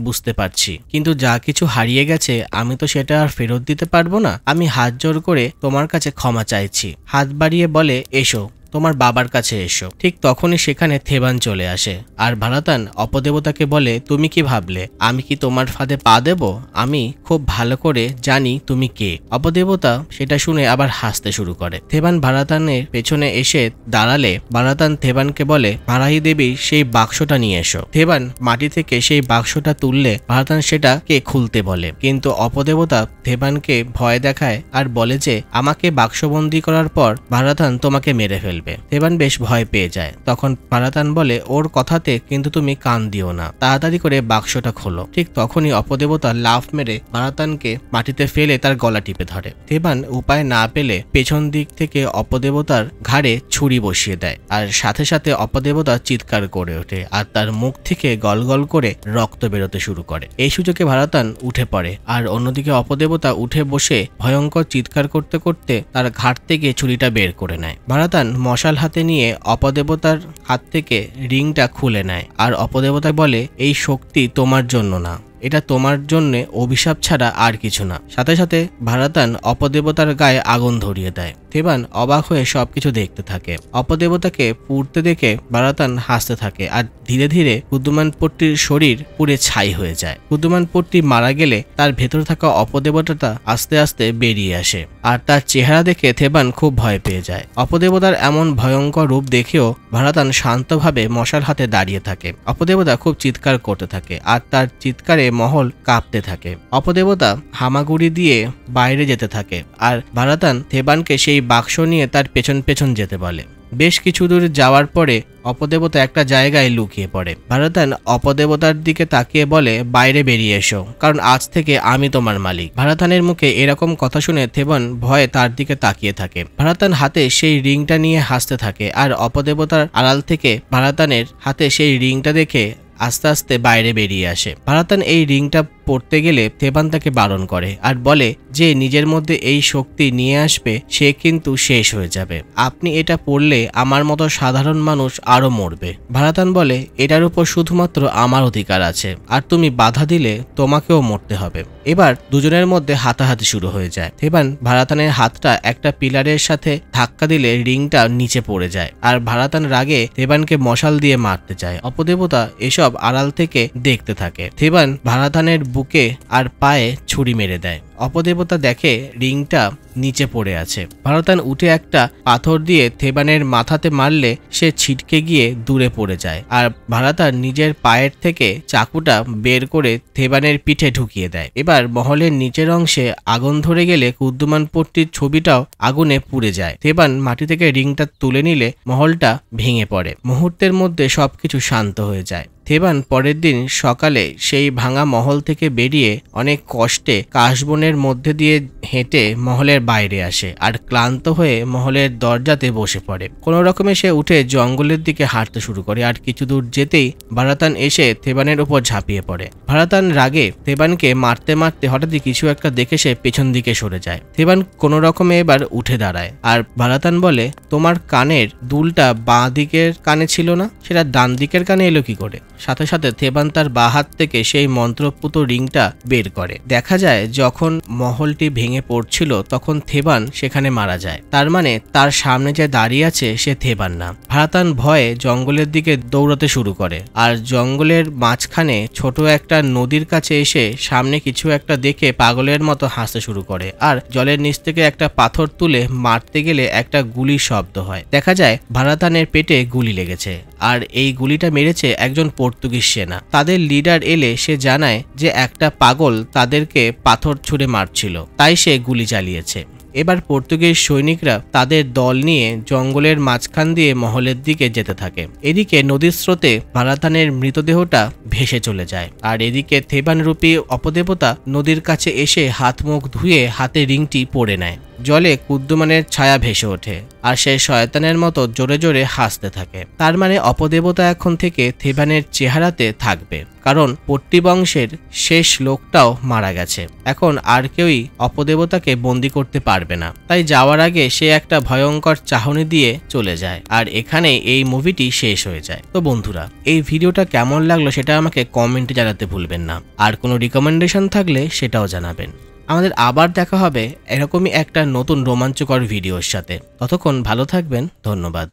বুঝতে পারছি। কিন্তু যা কিছু হারিয়ে গেছে আমি তো সেটা আর ফেরত দিতে পারব না। আমি হাত জোর করে তোমার কাছে ক্ষমা চাইছি। হাত বাড়িয়ে বলে, এসো। তোমার বাবার কাছে এসো। ঠিক তখনই সেখানে থেবান চলে আসে। আর ভারাতান অপদেবতাকে বলে, তুমি কি ভাবলে? আমি কি তোমার ফাঁদে পা দেব? আমি খুব ভালো করে জানি তুমি কে। অপদেবতা সেটা শুনে আবার হাসতে শুরু করে। থেবান ভারাতানের পেছনে এসে দাঁড়ালে ভারাতান থেবানকে বলে, ভারাহি দেবী, সেই বাক্সটা নিয়ে এসো। থেবান মাটি থেকে সেই বাক্সটা তুললে ভারাতান সেটাকে খুলতে বলে। কিন্তু অপদেবতা থেবানকে ভয় দেখায় আর বলে যে, আমাকে বাক্সবন্দি করার পর ভারাতান তোমাকে মেরে ফেলবে। ফেলবে। দেবান বেশ ভয় পেয়ে যায়। তখন পারাতান বলে, ওর কথাতে কিন্তু তুমি কান দিও না। তাড়াতাড়ি করে বাক্সটা খোলো। ঠিক তখনই অপদেবতা লাফ মেরে পারাতানকে মাটিতে ফেলে তার গলা টিপে ধরে। দেবান উপায় না পেলে পেছন দিক থেকে অপদেবতার ঘাড়ে ছুরি বসিয়ে দেয় আর সাথে সাথে অপদেবতা চিৎকার করে ওঠে আর তার মুখ থেকে গলগল করে রক্ত বেরোতে শুরু করে। এই সুযোগে ভারাতান উঠে পড়ে আর অন্যদিকে অপদেবতা উঠে বসে ভয়ঙ্কর চিৎকার করতে করতে তার ঘাট থেকে ছুরিটা বের করে নেয়। ভারাতান মশাল হাতে নিয়ে অপদেবতার হাত থেকে রিংটা খুলে নেয়। আর অপদেবতা বলে, এই শক্তি তোমার জন্য না। এটা তোমার জন্য অভিশাপ ছাড়া আর কিছু না। সাথে সাথে ভারাতান অপদেবতার গায়ে আগুন ধরিয়ে দেয়। থেবান অবাক হয়ে সবকিছু দেখতে থাকে। অপদেবতাকে পুড়তে দেখে ভারাতান হাসতে থাকে আর ধীরে ধীরে কুদ্দুমান পট্টির শরীর পুড়ে ছাই হয়ে যায়। কুদ্দুমান পট্টি মারা গেলে তার ভেতর থাকা অপদেবতাটা আস্তে আস্তে বেরিয়ে আসে আর তার চেহারা দেখে থেবান খুব ভয় পেয়ে যায়। অপদেবতার এমন ভয়ঙ্কর রূপ দেখেও ভারাতান শান্তভাবে মশার হাতে দাঁড়িয়ে থাকে। অপদেবতা খুব চিৎকার করতে থাকে আর তার চিৎকারে মহল কাঁপতে থাকে। অপদেবতা হামাগুড়ি দিয়ে বাইরে যেতে থাকে আর ভারাতান থেবানকে সেই বাক্স নিয়ে তার পেছন পেছন যেতে বলে। বেশ কিছু দূর যাওয়ার পরে অপদেবতা একটা জায়গায় লুকিয়ে পড়ে। ভারতান অপদেবতার দিকে তাকিয়ে বলে, বাইরে বেরিয়ে এসো, কারণ আজ থেকে আমি তোমার মালিক। ভারাতানের মুখে এরকম কথা শুনে থেবন ভয়ে তার দিকে তাকিয়ে থাকে। ভারাতান হাতে সেই রিংটা নিয়ে হাসতে থাকে আর অপদেবতার আড়াল থেকে ভারাতানের হাতে সেই রিংটা দেখে আস্তে আস্তে বাইরে বেরিয়ে আসে। ভারাতান এই রিংটা পড়তে গেলে থেবান তাকে বারণ করে আর বলে যে নিজের মধ্যে এই শক্তি নিয়ে আসবে, সে কিন্তু শেষ হয়ে যাবে। আপনি এটা পড়লে আমার মতো সাধারণ মানুষ আরও মরবে। ভারাতান বলে, এটার উপর শুধুমাত্র আমার অধিকার আছে, আর তুমি বাধা দিলে তোমাকেও মরতে হবে। এবার দুজনের মধ্যে হাতাহাতি শুরু হয়ে যায়। থেবান ভারাতানের হাতটা একটা পিলারের সাথে ধাক্কা দিলে রিংটা নিচে পড়ে যায় আর ভারাতান রাগে থেবানকে মশাল দিয়ে মারতে যায়। অপদেবতা এসব আড়াল থেকে দেখতে থাকে। থেবান ভারাতানের বুকে আর পায়ে ছুরি মেরে দেয়। অপদেবতা দেখে রিংটা নিচে পড়ে আছে। ভারতান উঠে একটা পাথর দিয়ে থেবানের মাথাতে মারলে সে ছিটকে গিয়ে দূরে পড়ে যায় আর ভারতান নিজের পায়ের থেকে চাকুটা বের করে থেবানের পিঠে ঢুকিয়ে দেয়। এবার মহলের নিচের অংশে আগুন ধরে গেলে কুদ্দুমান পট্টির ছবিটাও আগুনে পুড়ে যায়। থেবান মাটি থেকে রিংটা তুলে নিলে মহলটা ভেঙে পড়ে। মুহূর্তের মধ্যে সবকিছু শান্ত হয়ে যায়। থেবান পরের দিন সকালে সেই ভাঙা মহল থেকে বেরিয়ে অনেক কষ্টে কাশবনের মধ্যে দিয়ে হেঁটে মহলের বাইরে আসে আর ক্লান্ত হয়ে মহলের দরজাতে বসে পড়ে। কোনো রকমে সে উঠে জঙ্গলের দিকে হাঁটতে শুরু করে আর কিছু দূর যেতেই ভারাতান এসে থেবানের উপর ঝাঁপিয়ে পড়ে। ভারাতান রাগে থেবানকে মারতে মারতে হঠাৎই কিছু একটা দেখে সে পেছন দিকে সরে যায়। থেবান কোনো রকমে এবার উঠে দাঁড়ায় আর ভারাতান বলে, তোমার কানের দুলটা বাঁ দিকের কানে ছিল না? সেটা ডান দিকের কানে এলো কি করে? সাথে সাথে থেবান তার বা হাত থেকে সেই মন্ত্রপুত রিংটা বের করে। দেখা যায়, যখন মহলটি ভেঙে পড়ছিল, তখন থেবান সেখানে মারা যায়। তার মানে তার সামনে যে দাঁড়িয়ে আছে, সে থেবান না। ভারাতান ভয়ে জঙ্গলের দিকে দৌড়াতে শুরু করে। আর জঙ্গলের মাঝখানে ছোট একটা নদীর কাছে এসে সামনে কিছু একটা দেখে পাগলের মতো হাসতে শুরু করে। আর জলের নিচ থেকে একটা পাথর তুলে মারতে গেলে একটা গুলির শব্দ হয়। দেখা যায়, ভারাতানের পেটে গুলি লেগেছে। আর এই গুলিটা মেরেছে একজন পর্তুগিজ সেনা। তাদের লিডার এলে সে জানায় যে একটা পাগল তাদেরকে পাথর ছুঁড়ে মারছিল, তাই সে গুলি চালিয়েছে। এবার পর্তুগিজ সৈনিকরা তাদের দল নিয়ে জঙ্গলের মাঝখান দিয়ে মহলের দিকে যেতে থাকে। এদিকে নদীর স্রোতে ভারাতানের মৃতদেহটা ভেসে চলে যায়। আর এদিকে থেবানরূপী অপদেবতা নদীর কাছে এসে হাত মুখ ধুয়ে হাতে রিংটি পরে নেয়। জলে কুদ্দুমানের ছায়া ভেসে ওঠে আর সে শয়তানের মতো জোরে জোরে হাসতে থাকে। তার মানে অপদেবতা এখন থেকে থেবানের চেহারাতে থাকবে। কারণ পট্টি বংশের শেষ লোকটাও মারা গেছে। এখন আর কেউই অপদেবতাকে বন্দি করতে পারবে না। তাই যাওয়ার আগে সে একটা ভয়ঙ্কর চাহনি দিয়ে চলে যায়। আর এখানে এই মুভিটি শেষ হয়ে যায়। তো বন্ধুরা, এই ভিডিওটা কেমন লাগল সেটা আমাকে কমেন্টে জানাতে ভুলবেন না। আর কোনো রিকমেন্ডেশন থাকলে সেটাও জানাবেন। আমাদের আবার দেখা হবে এরকমই একটা নতুন রোমাঞ্চকর ভিডিওর সাথে। ততক্ষণ ভালো থাকবেন, ধন্যবাদ।